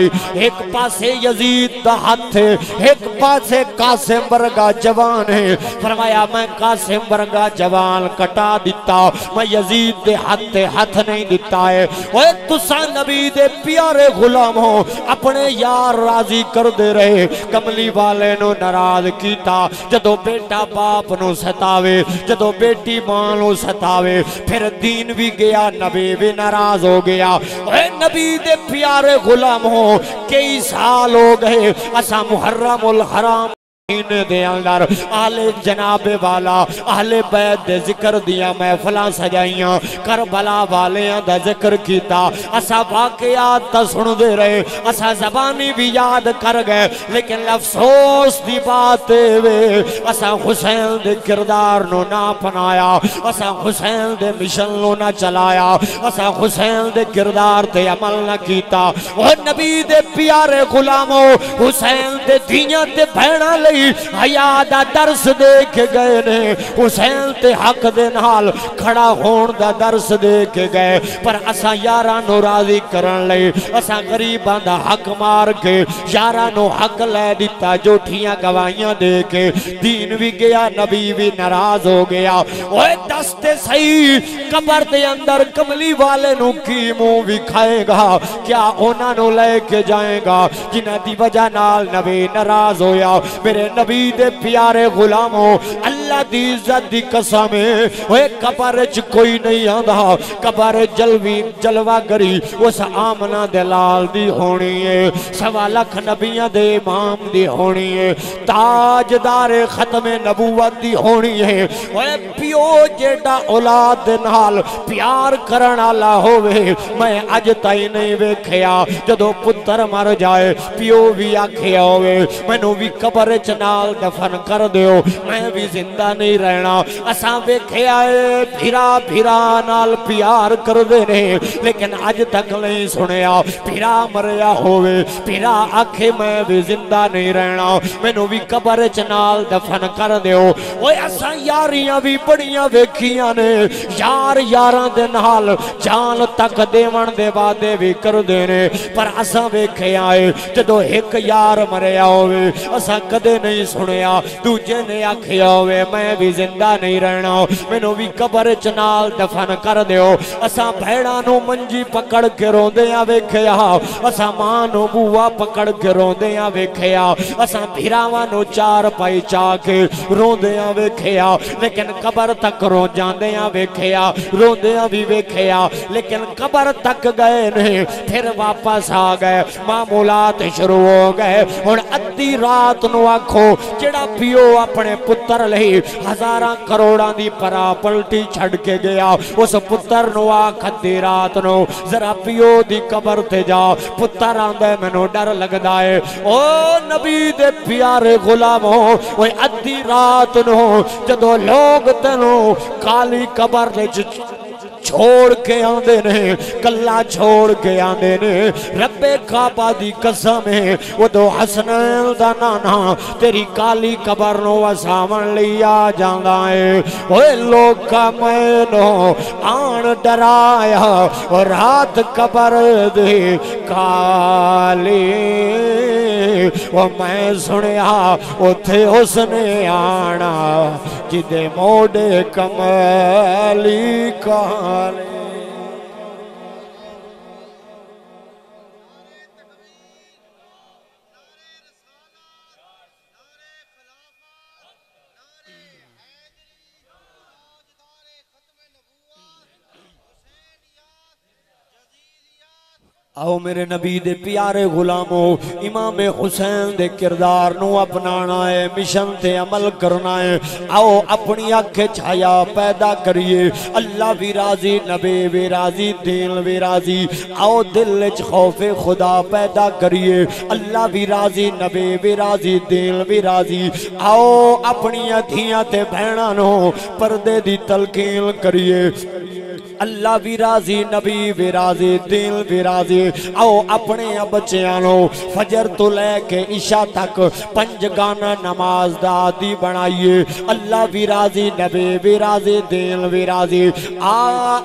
[SPEAKER 1] एक पासे यजीद दा हाथ है, एक पासे कासिम वर्गा जवान है। फरमाया, मैं कासिम वर्गा जवान कटा दिता। मैं यजीद दे हाथ ते हाथ नहीं दिता है। ओए, तुसा नबी दे प्यारे गुलाम हो, अपने यार राज़ी कर दे रहे। कमली वाले नु नाराज़ कीता। जदों बेटा बाप नु सतावे, जदों बेटी माँ नु सतावे, फिर दीन भी गया, नबी भी नाराज़ हो गया। ओए, नबी दे प्यारे गुलाम हो, कई साल हो गए, असा मुहर्रम उल हराम आले वाला, आले बैद दे ता सुनदे रहे। असा जबानी किरदार नो ना अपनाया। असा हुसैन दे मिशन नो चलाया। असा हुसैन दे किरदार ते अमल ना ओ नबी दे प्यारे गुलामो, हुसैन दे धियाँ भैणा लई हया दा दर्स दे के गए ने। हुसैन ते हक दे नाल खड़ा होण दा दर्स दे के गए। पर असा यारां नु राज़ी करन लई, असा गरीबां दा हक मार के यारां नु हक ले दिता जोठियाँ गवाहियाँ दे के दीन भी गया, नबी भी नाराज़ हो गया। ओए दस ते सही, कबर दे अंदर कमली वाले नु की मुँह विखाएगा? क्या उन्हां नु लेके जाएगा? जिन्हां दी वजह नाल नबी नाराज़ होया। मेरे नबी दे प्यारे गुलामो, अल्लाह दी इज़्ज़त दी कसम, ओए कबर च कोई नहीं आंदा। कबर जलवी जलवा करी उस आमना दे लाल दी होनी है। सवा लख नबियाँ दे इमाम दी होनी है। ताजदार खत्म नबूवत दी होनी है। ओए पियो जेड़ा औलाद दे नाल प्यार करन वाला होवे, मैं अज ताई नहीं वेखया। जदों पुत्र मर जाए, पियो भी आखिया होवे, मैनू भी कबर च नाल दफन कर दियो। मैं भी ज़िंदा नहीं रहना। असा वेखया फिरा फिरा नाल प्यार करदे ने। लेकिन अज तक नहीं सुनिया फिरा मरिया होवे। फिरा आखे, मैं भी ज़िंदा नहीं रहना। मैनू भी कबर च नाल दफन कर ओए, असा यारियाँ भी बड़ियाँ वेखियाँ ने। यार यारां दे जान तक देवन दे वादे भी करदे ने। पर असा वेखिया है जदों एक यार मरिया होवे, असा कदे नहीं सुनिया। दूजे ने आखिया होवे मैं भी ज़िंदा नहीं रहना। मैनू भी कबर च नाल दफन कर दियो असा भैड़ा नु मंजी पकड़ के रोंदे वेखिया। असा माँ नु बूआ पकड़ के रोंदे वेखिया। असा भिरावां नु चार पाई चा के रोंदे वेखिया। लेकिन कबर तक रो जांदे आ वेखिया। रोंदे भी वेखिया। लेकिन कबर तक गए नहीं, फिर वापस आ गए। मामूलात शुरू हो गए। हुन अद्धी रात नु आखो जेड़ा पियो अपने पुत्र लई
[SPEAKER 2] हजारा करोड़ा दी परा पलटी छड़ के गया, उस पुत्र आख, अद्धी रात नु, जरा पियो दी कबर ते जा। पुत्र आंदा मैनू डर लगदा है। ओ नबी दे प्यारे गुलामो अद्धी रात नु, जदों लोग तेनू काली कबर छोड़ के आंदे ने कला छोड़ के आंदे ने, रब्बे काबा दी कसम है। उदो हसनैन दा नाना, तेरी काली कबर नो वसावन आ जांदा है। ओए लोका मैनो, आन डराया, और रात कबर दे काली। ओ मैं सुनिया उथे उसने आना, जिदे मोड़े कमली काले आओ मेरे नबी दे प्यारे गुलामो, इमाम हुसैन दे किरदार नु अपनाना है, मिशन ते अमल करना है। आओ अपनी अख छाया पैदा करिए। अल्लाह भी राज़ी, नबे भी राज़ी, दीन भी राज़ी। आओ दिल च खौफे खुदा पैदा करिए। अल्लाह भी राज़ी, नबे भी राज़ी, दीन भी राज़ी। आओ अपनी धियाँ ते भैणा नो पर्दे दी तलकीन करिए। अल्लाह भी नबी भी राज़ी, दिल भी आओ अपने बच्चों फजर तो लैके ईशा तक पंज गाना नमाज़ दा आदि बनाइए। अल्लाह भी नबी भी राज़ी, दिल भी आ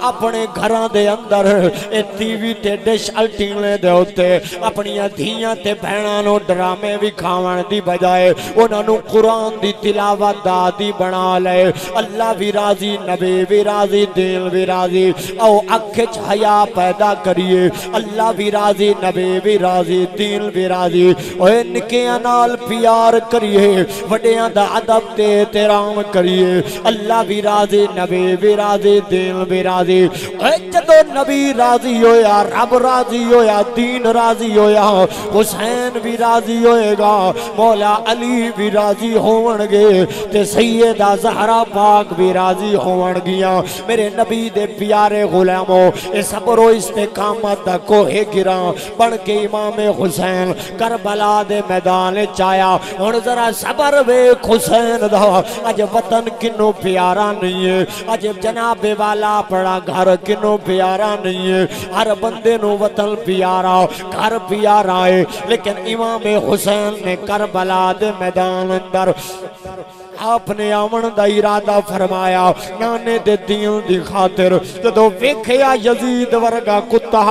[SPEAKER 2] अपने घरां दे अंदर, ए टीवी डिश अल्टीने दे उत्ते अपनी धियाँ ते भैणां नो ड्रामे विखावण दी बजाए उन्हां नु कुरान दी तिलावत दा बना ले। अल्लाह भी राज़ी, नबी भी राज़ी, दिल भी आओ अख हया पैदा करिए। अल्लाह भी राज़ी, नबी भी राज़ी, दीन भी राज़ी। ओए निकिया प्यार करिए। वड्डियाँ दा अदब ते एहतराम करिए। अल्लाह भी राज़ी, नबी भी राज़ी, दीन भी राज़ी। जदों नबी राज़ी होया, रब राज़ी होया, दीन राज़ी होया, हुसैन भी राज़ी होएगा, मौला अली भी राज़ी होवणगे, ते सैयदा जहरा पाक भी राज़ी होवणगियाँ। मेरे नबी दे प्यारे गुलामो सबरो इस्तेकामत कोहे गिरा। बन के इमाम हुसैन, करबला दे मैदान च आया हुन जरा सबर वे हुसैन दा। अज वतन किन्नो प्यारा नहीं है। अज जनाबे वाला अपना घर किन्नो प्यारा नहीं है। हर बंदे नु वतन प्यारा, घर प्यारा है। लेकिन इमाम हुसैन ने करबला दे मैदान अंदर आपने आवन का इरादा फरमाया, नाने दे दीन दी खातिर। जदों वेखिया यजीद वर्गा कुत्ता,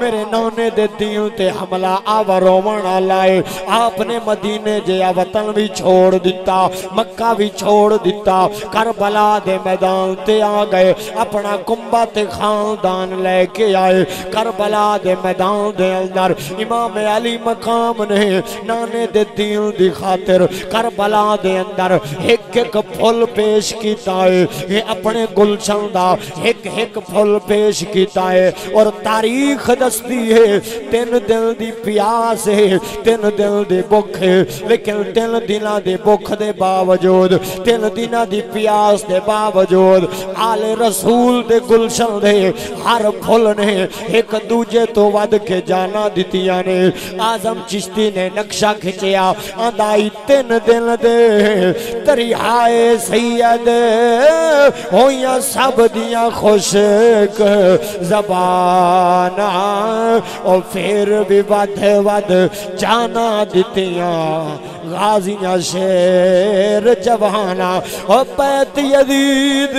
[SPEAKER 2] मेरे नाने दे दीन ते हमला आवर होवन लाए। आपने मदीने जया वतन भी छोड़ दिता, मक्का भी छोड़ दिता, करबला दे मैदान ते आ गए, अपना कुंबा ते खानदान लेके आए। करबला दे मैदान दे अंदर इमाम अली मकाम ने नाने दे दीन दी खातिर करबला दे अंदर एक एक फुल पेश किया है। अपने गुलशन का एक एक फुल पेश किया है। और तारीख दसती है, तीन दिन की प्यास है, तीन दिन की भुख है। लेकिन तीन दिन के भुख के बावजूद, तीन दिन की प्यास के बावजूद, आले रसूल के गुलशन दे हर फुल ने एक दूजे तो वध के जाना दितिया ने। आज़म चिश्ती ने नक्शा खिंचया आंदाई तीन दिन दे, तरी हाय सैयद हो सब दिया खुशक जबाना। और फिर भी वध वध जाना दितिया। गाजियाँ शेर जवाना और पैत यदीद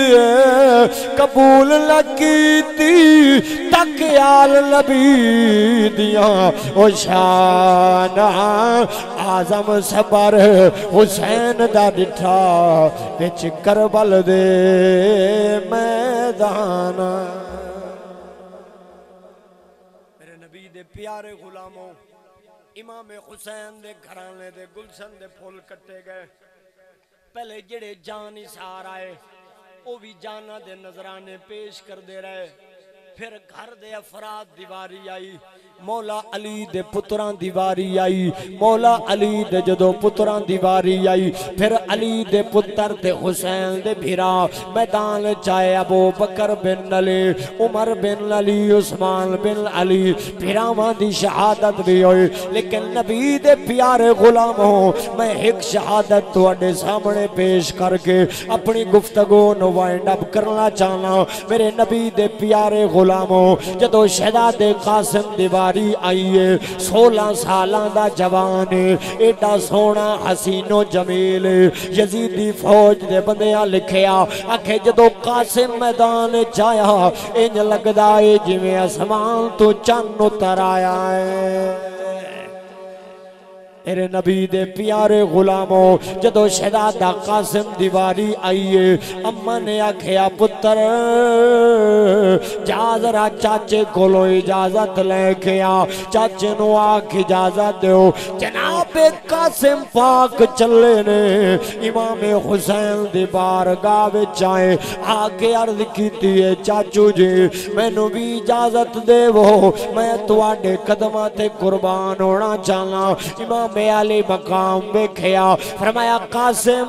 [SPEAKER 2] कबूल लगी तक आल नबीदिया, ओ शाना आज़म सबर हुसैन दा डिठा, बिच करबल दे मैदान। मेरे नबी दे प्यारे गुलामों इमाम हुसैन दे घराने दे गुलशन दे फुल कट्टे गए। पहले जेड़े जान इसार आए, वो भी जाना दे नजराने पेश करते रहे। फिर घर दे अफराद दीवारी आई मौला अली दे पुत्रां दी वारी आई। मौला अली दे जदों पुत्रां दी वारी आई, फिर अली दे पुत्र ते हुसैन दे भीरा मैदान चाहे अबू बकर बिन अली, उमर बिन अली, उस्मान बिन अली। भीरावां दी शहादत भी हो लेकिन नबी दे प्यारे गुलाम हो, मैं एक शहादत थोड़े सामने पेश करके अपनी गुफ्तगु नु वाइंड अप करना चाहना मेरे नबी दे प्यारे गुलाम हो, जदों शहजादे कासिम दीवार सारी आई है। सोलह साल का जवान एडा सोहना हसीनो जमील यजीदी फौज ने बंद लिखया आखे, जदों कासिम मैदान चाया इंज लगता है जिमें आसमान तो चन उतर आया है। तेरे नबी दे प्यारे गुलामो, जदो शहजादा कासिम दीवारी आई है, अम्मा ने आख्या पुत्र जा जरा चाचे कोलो इजाज़त लेके आ, चाचे नु आख इजाज़त दो जनाब कासिम पाक चले ने, इमाम हुसैन दी बारगाह विच आए, आके अर्ज़ की चाचू जी, मैनू भी इजाज़त देवो, मैं तुहाडे कदमां ते कुर्बान होना चाहना इमाम अली मकाम वेखिया। फरमाया, कासिम,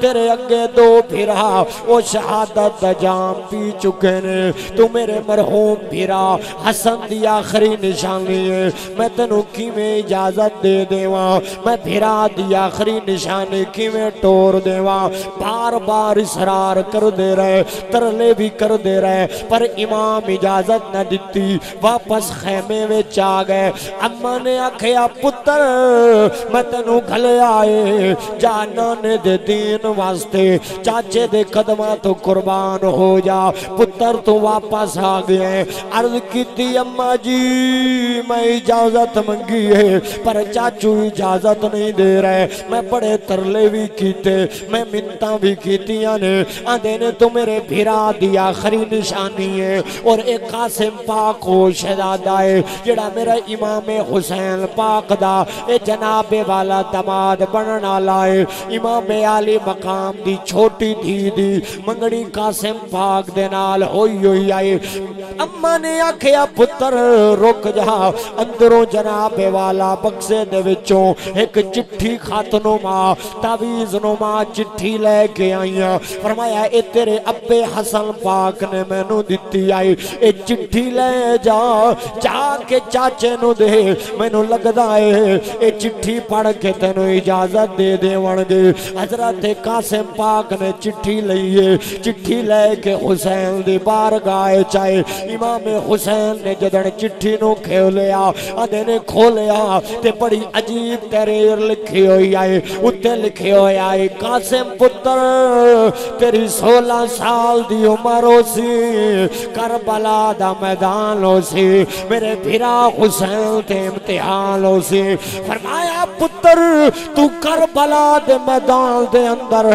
[SPEAKER 2] तेरे अगे दो फिरा। वो शहादत जाम पी चुके ने। तू मेरे मरहूम फिरा। हसन दी आखिरी निशानी है। मैं तेनू किवें इजाज़त दे देवा? मैं फिरा दी आखिरी निशानी किवें टोर देवा? बार बार इसरार कर दे रहे, तरले भी कर दे रहे, पर इमाम इजाज़त न दिती वापस खेमे विच आ गए। अम्मा ने आखिया, पुत्र मैं तेन घलया है जाना ने दे दीन वास्ते, चाचे दे कदम तो कुर्बान हो जा पुत्र तू वापस आ गए अर्ज़ की अम्मा जी, मैं इजाज़त मंगी है, पर चाचू इजाज़त नहीं दे रहे। मैं बड़े तरले भी किते, मैं मिन्नत भी कीतिया ने। आंदे ने तो मेरे फिरा दिया खरी निशानी है, और एक कासिम पाक हो शहजादा है जड़ा मेरा इमाम हुसैन पाक दा। ए जना जनाबे वाला दमाद बनना लाए। इमाम आली मकाम दी छोटी धी दी मंगड़ी कासिम पाक दे नाल होई होई आई अम्मा ने आखिया, पुत्र, रुक जा। अंदरों जनाबे वाला बक्से दे विचों एक चिट्ठी खातनुमा तावीज नुमा चिट्ठी लेके आईया। फरमाया, ए तेरे अब्बे हसन पाक ने मैनू दिती आई ए चिट्ठी ले जा जाके चाचे नु दे। मैनू लगदा है ए चिट्ठी पढ़ के तेन इजाज़त दे देवे हज़रत कासिम पाक ने चिट्ठी लीए चिट्ठी लेके हुसैन की बार गाए चाहे। इमाम हुसैन ने जदन चिट्ठी न खोलिया अदे ने खोलिया ते बड़ी अजीब तरीर लिखी हुई आई। उत्ते लिखे हुए आई, कासिम पुत्र, तेरी सोलह साल की उम्र होसी, करबला का मैदान होसी, मेरे फिरा हुसैन ते इम्तिहान होसी। फरमाया फरमाया पुत्र, तू कर बला दे मैदान दे अंदर।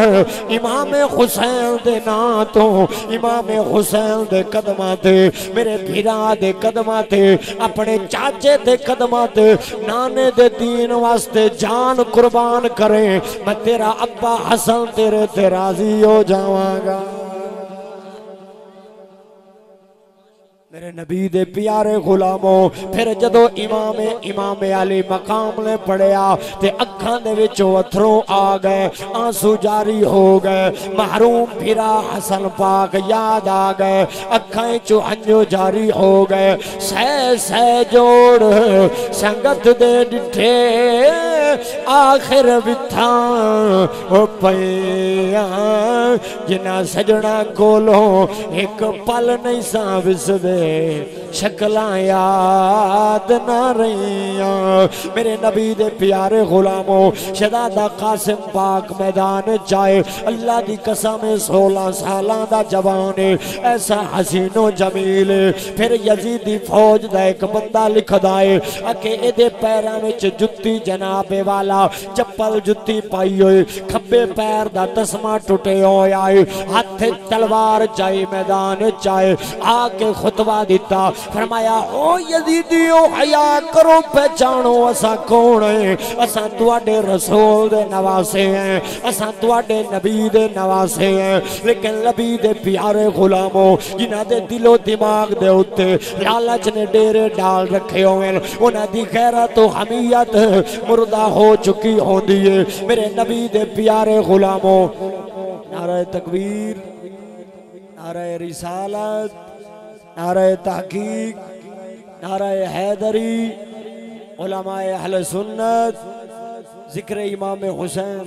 [SPEAKER 2] इमाम हुसैन दे ना तो इमाम हुसैन दे कदमा थे मेरे भीरा दे कदमा थे अपने चाचे दे कदमा थे नाने दे दीन वास्ते जान कुर्बान करें। मैं तेरा अब्बा हसन, तेरे ते राज़ी हो जावांगा। मेरे नबी दे प्यारे गुलामो, फिर जदों इमाम इमाम अली मकाम ने पढ़िया, ते अखां अथरों आ गए, आँसू जारी हो गए, महरूम फिरा हसन पाक याद आ गए, अखां चो हंजो जारी हो गए। सह सह जोड़ संगत दे डिठे, आखिर बिथा पिया जिन्ना सजना कोलों, एक पल नहीं सा विसदे। é. शक्लां याद ना रहियाँ। मेरे नबी दे प्यारे गुलामो, शहजादा कासिम पाक मैदान जाए। अल्लाह की कसम सोलह साल जवान ऐसा हसीनो जमील फिर यजीदी फौज दा एक बंदा लिखदा है, अके एदे पैरां विच जुत्ती जनाबे वाला, चप्पल जुत्ती पाई होए। खब्बे पैर दा तस्मा टुटे होया हथ तलवार जाए मैदान चाहे आके खुतबा दिता फरमाया, ओ यजीदियो हया करो, पहचानो असा कौन है? असा तुआडे रसूल दे नवासे हैं। असा तुआडे नबी दे नवासे हैं। लेकिन नबी दे प्यारे गुलामो, जिन्हां दे दिलो दिमाग दे उत्ते लालच ने डेरे डाल रखे होवे उन्हां दी गैरत तो हमीयत मुर्दा हो चुकी होंदी है। मेरे नबी दे प्यारे गुलामो नारे तकबीर नारे रिसालत नाराय तहकीक नाराय हैदरी, उलमाए अहल सुन्नत, ज़िक्र इमाम हुसैन।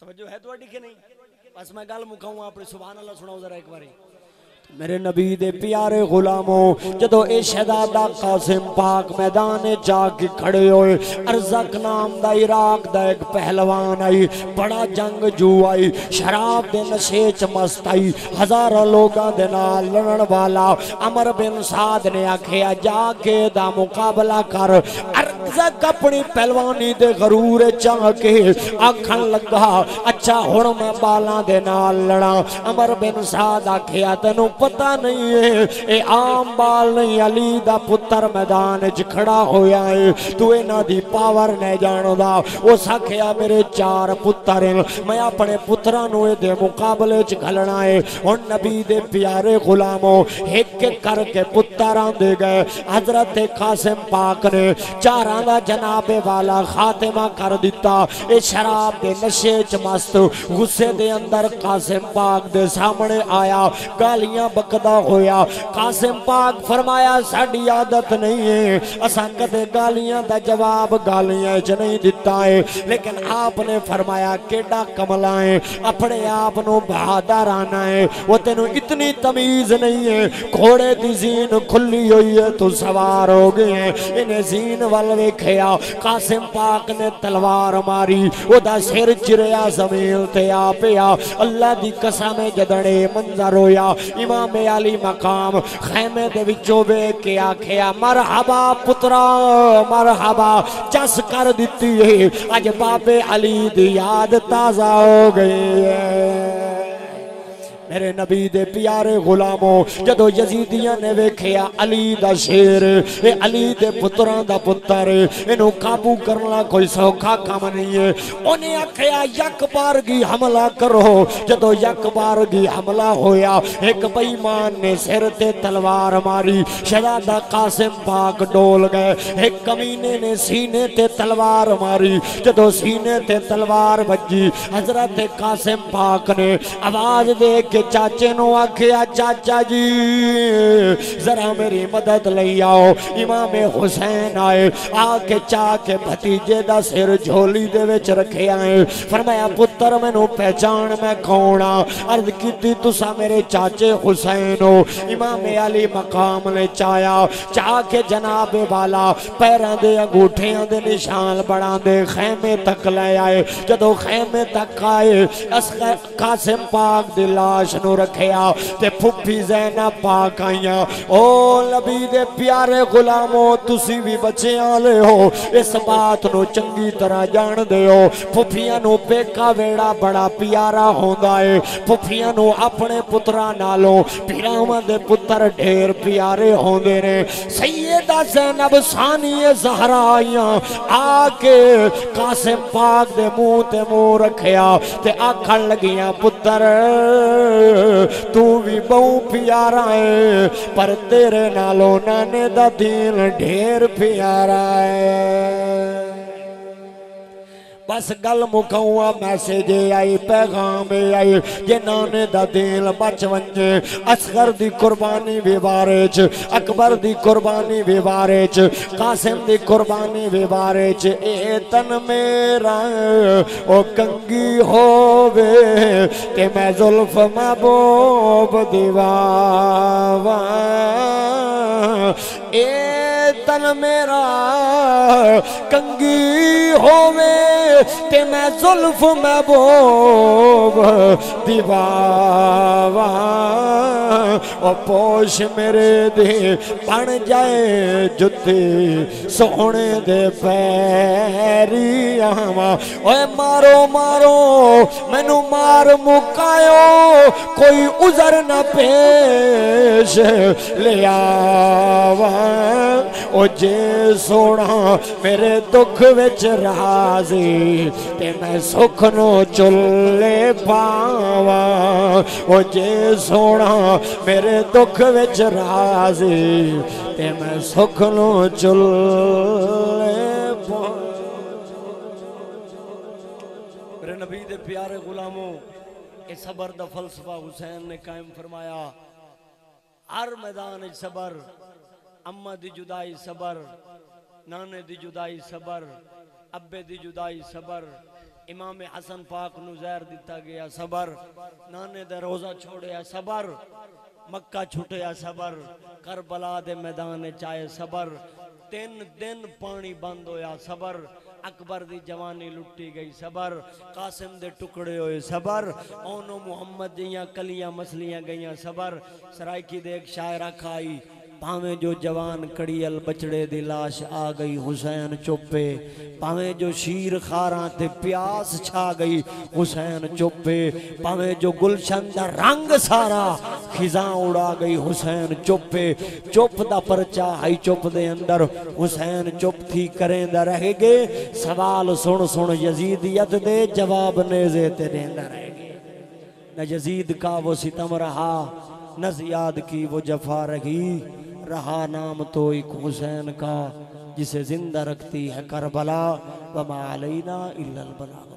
[SPEAKER 2] तो जो है तो नहीं। बस मैं गल मुकाऊँ अपने सुबह अल्लाह सुनाऊ जरा एक बारी। मेरे नबी दे प्यारे गुलामों, जदों ए शहजादा कासिम पाक मैदान जाके खड़े होए, अरजक नाम दा इराक दा एक पहलवान आई, बड़ा जंग जू आई, शराब दे नशे च मस्त आई, हज़ारों लोगां दे नाल लड़न वाला अमर बिन साद ने आखिया जाके दा मुकाबला कर। अरजक अपनी पहलवानी दे गरूर चाह के आखन लगा अच्छा हुण मैं बालां दे नाल लड़ा। अमर बिन साद आखिया तेनू पता नहीं है। ये आम बाल नहीं, अली दा पुत्र मैदान च खड़ा होया है। तू इन्हां दी पावर नहीं जानदा। उस आखिया, मेरे चार पुत्र हैं मैं अपने पुत्रां मुकाबले च घलना है। हुन नबी दे प्यारे गुलामों, एक करके पुत्र आंदे गए। हज़रत कासिम पाक ने चारां जनाबे वाला खातिमा कर दिता ये शराब दे नशे च मस्त, गुस्से अंदर कासिम पाक दे सामने आया। गालियाँ बकदा होया। कासिम पाक फरमाया, साडी आदत नहीं है। असा कदे गालियाँ दा जवाब गालियाँ च नहीं दिता है। लेकिन आपने फरमाया, केडा कमला है? अपने आप नु बहादुर आना है। वो तेनु इतनी तमीज नहीं है। घोड़े दी जीन खुली हुई है, तू सवार हो गए हैं। इन्हें जीन वाल वेखया। कासिम पाक ने तलवार मारी। ओदा सिर चिरया ज़मीन ते आ पिया अल्लाह दी कसम जदड़े मंजर होया इमाम अली मकाम। खैमे दे विचों वेख के आखिया मरहबा पुत्रा, मरहबा, चस कर दिती है। अज बाबे अली दी याद ताज़ा हो गई है। मेरे नबी दे प्यारे गुलामों, जदों यजीदियाँ ने वेखिया अली दा शेर, ए अली दे पुत्रां दा पुत्र इनु काबू करना कोई सौखा काम नहीं है। उन्हें आखिया यक बारगी हमला करो। जदों यक बारगी हमला होया, एक बेईमान ने सिर ते तलवार मारी शहजादा कासिम पाक डोल गए। एक कमीने ने सीने ते तलवार मारी। जदों सीने ते तलवार बजी हज़रत कासिम पाक ने आवाज़ दे के चाचे नु आखिया, चाचा जी, जरा मेरी मदद लई आओ। इमाम हुसैन आए, आके चा के भतीजे दा सिर झोली दे विच रखिया है फरमाया पुत्र मैनू पहचान मैं कौन आ? अर्ज़ कीती, तुसा मेरे चाचे हुसैन हो। इमाम अली मकाम ने चाया। चा के जनाब वाला, पैरों दे अंगूठियाँ दे निशान बना दे खैमे तक ले आए। जदों खैमे तक आए कासिम पाक लाश नु रखिया ते फुफी जैना पाक आईया ओ नबी दे प्यारे गुलामो, तुसी भी बच्चे आले हो। इस बात नु चंगी तरह जान दे फुफियाँ नु पेका वेड़ा बड़ा प्यारा होंदा है फुफियाँ नु अपने पुत्रा नालों पिरावां दे पुत्र ढेर प्यारे होंदे ने। सैयदा ज़ैनब सानी ज़हरा आईया आके कासिम पाक दे मुँह ते मुँह रखिया ते आखन लगियाँ पुत्र तू भी बहु प्यारा है पर तेरे नालों नाने दिल ढेर प्यारा है। बस गल मुकाऊआ मैसेज आई, पैगाम आई, जे नाने दा दिल बच वंजे असगर दी कुर्बानी भी बारे च, अकबर दी कुर्बानी भी बारे च, कासिम दी कुर्बानी भी बारे च, ए तन मेरा, ओ कंगी होवे, ते मैं जुल्फ महबूब दीवावा। ए तन मेरा कंगी होवे ते मैं जुल्फ महबूब दीवावा। ओ पोश मेरे दे बन जाए जुत्ती सोने दे पैरी ओए मारो मारो, मैनू मार मुकायो, कोई उजर न पेश ले आवा। ओ जे सोना मेरे दुख विच राज़ी ते मैं सुख नो चुल्ले पावा ओ जे सोना मेरे दुख विच राज़ी ते मैं सुख नो चुल्ले नबी दे प्यारे गुलामों ये सबर दा फलसफा हुसैन ने कायम फरमाया हर मैदान सबर अम्मा दी जुदाई सबर, नाने दी जुदाई सबर, अब्बे दी जुदाई सबर, इमाम हसन पाक नु दिता गया सबर, नाने दे रोजा छोड़िया सबर, मक्का छुटिया सबर, करबला दे मैदान चाहे सबर, तीन दिन पानी बंद होया सबर, अकबर दी जवानी लुट्टी गई सबर, कासिम दे टुकड़े होए सबर, ओनो मुहम्मद जियाँ कलियाँ मसलियाँ गईयां सबर सराइकी दे एक शायरा खाई भावें जो जवान कड़ियल बचड़े दी लाश आ गई हुसैन चुप्पे भावें जो शीर खारा ते प्यास छा गई हुसैन चुप्पे भावें जो गुलशन दा रंग सारा खिजा उड़ा गई हुसैन चुप्पे चुप दा परचा हाई चुप दे अंदर हुसैन चुप थी करेंदा रह गए सवाल सुन सुन यजीदियत दे, जवाब नेजे ते देंदा रह गए न यजीद का वो सितम रहा, न जियाद की वो जफा रही। रहा नाम तो एक हुसैन का, जिसे ज़िंदा रखती है करबला, वमा अलैना इल्लल बलाग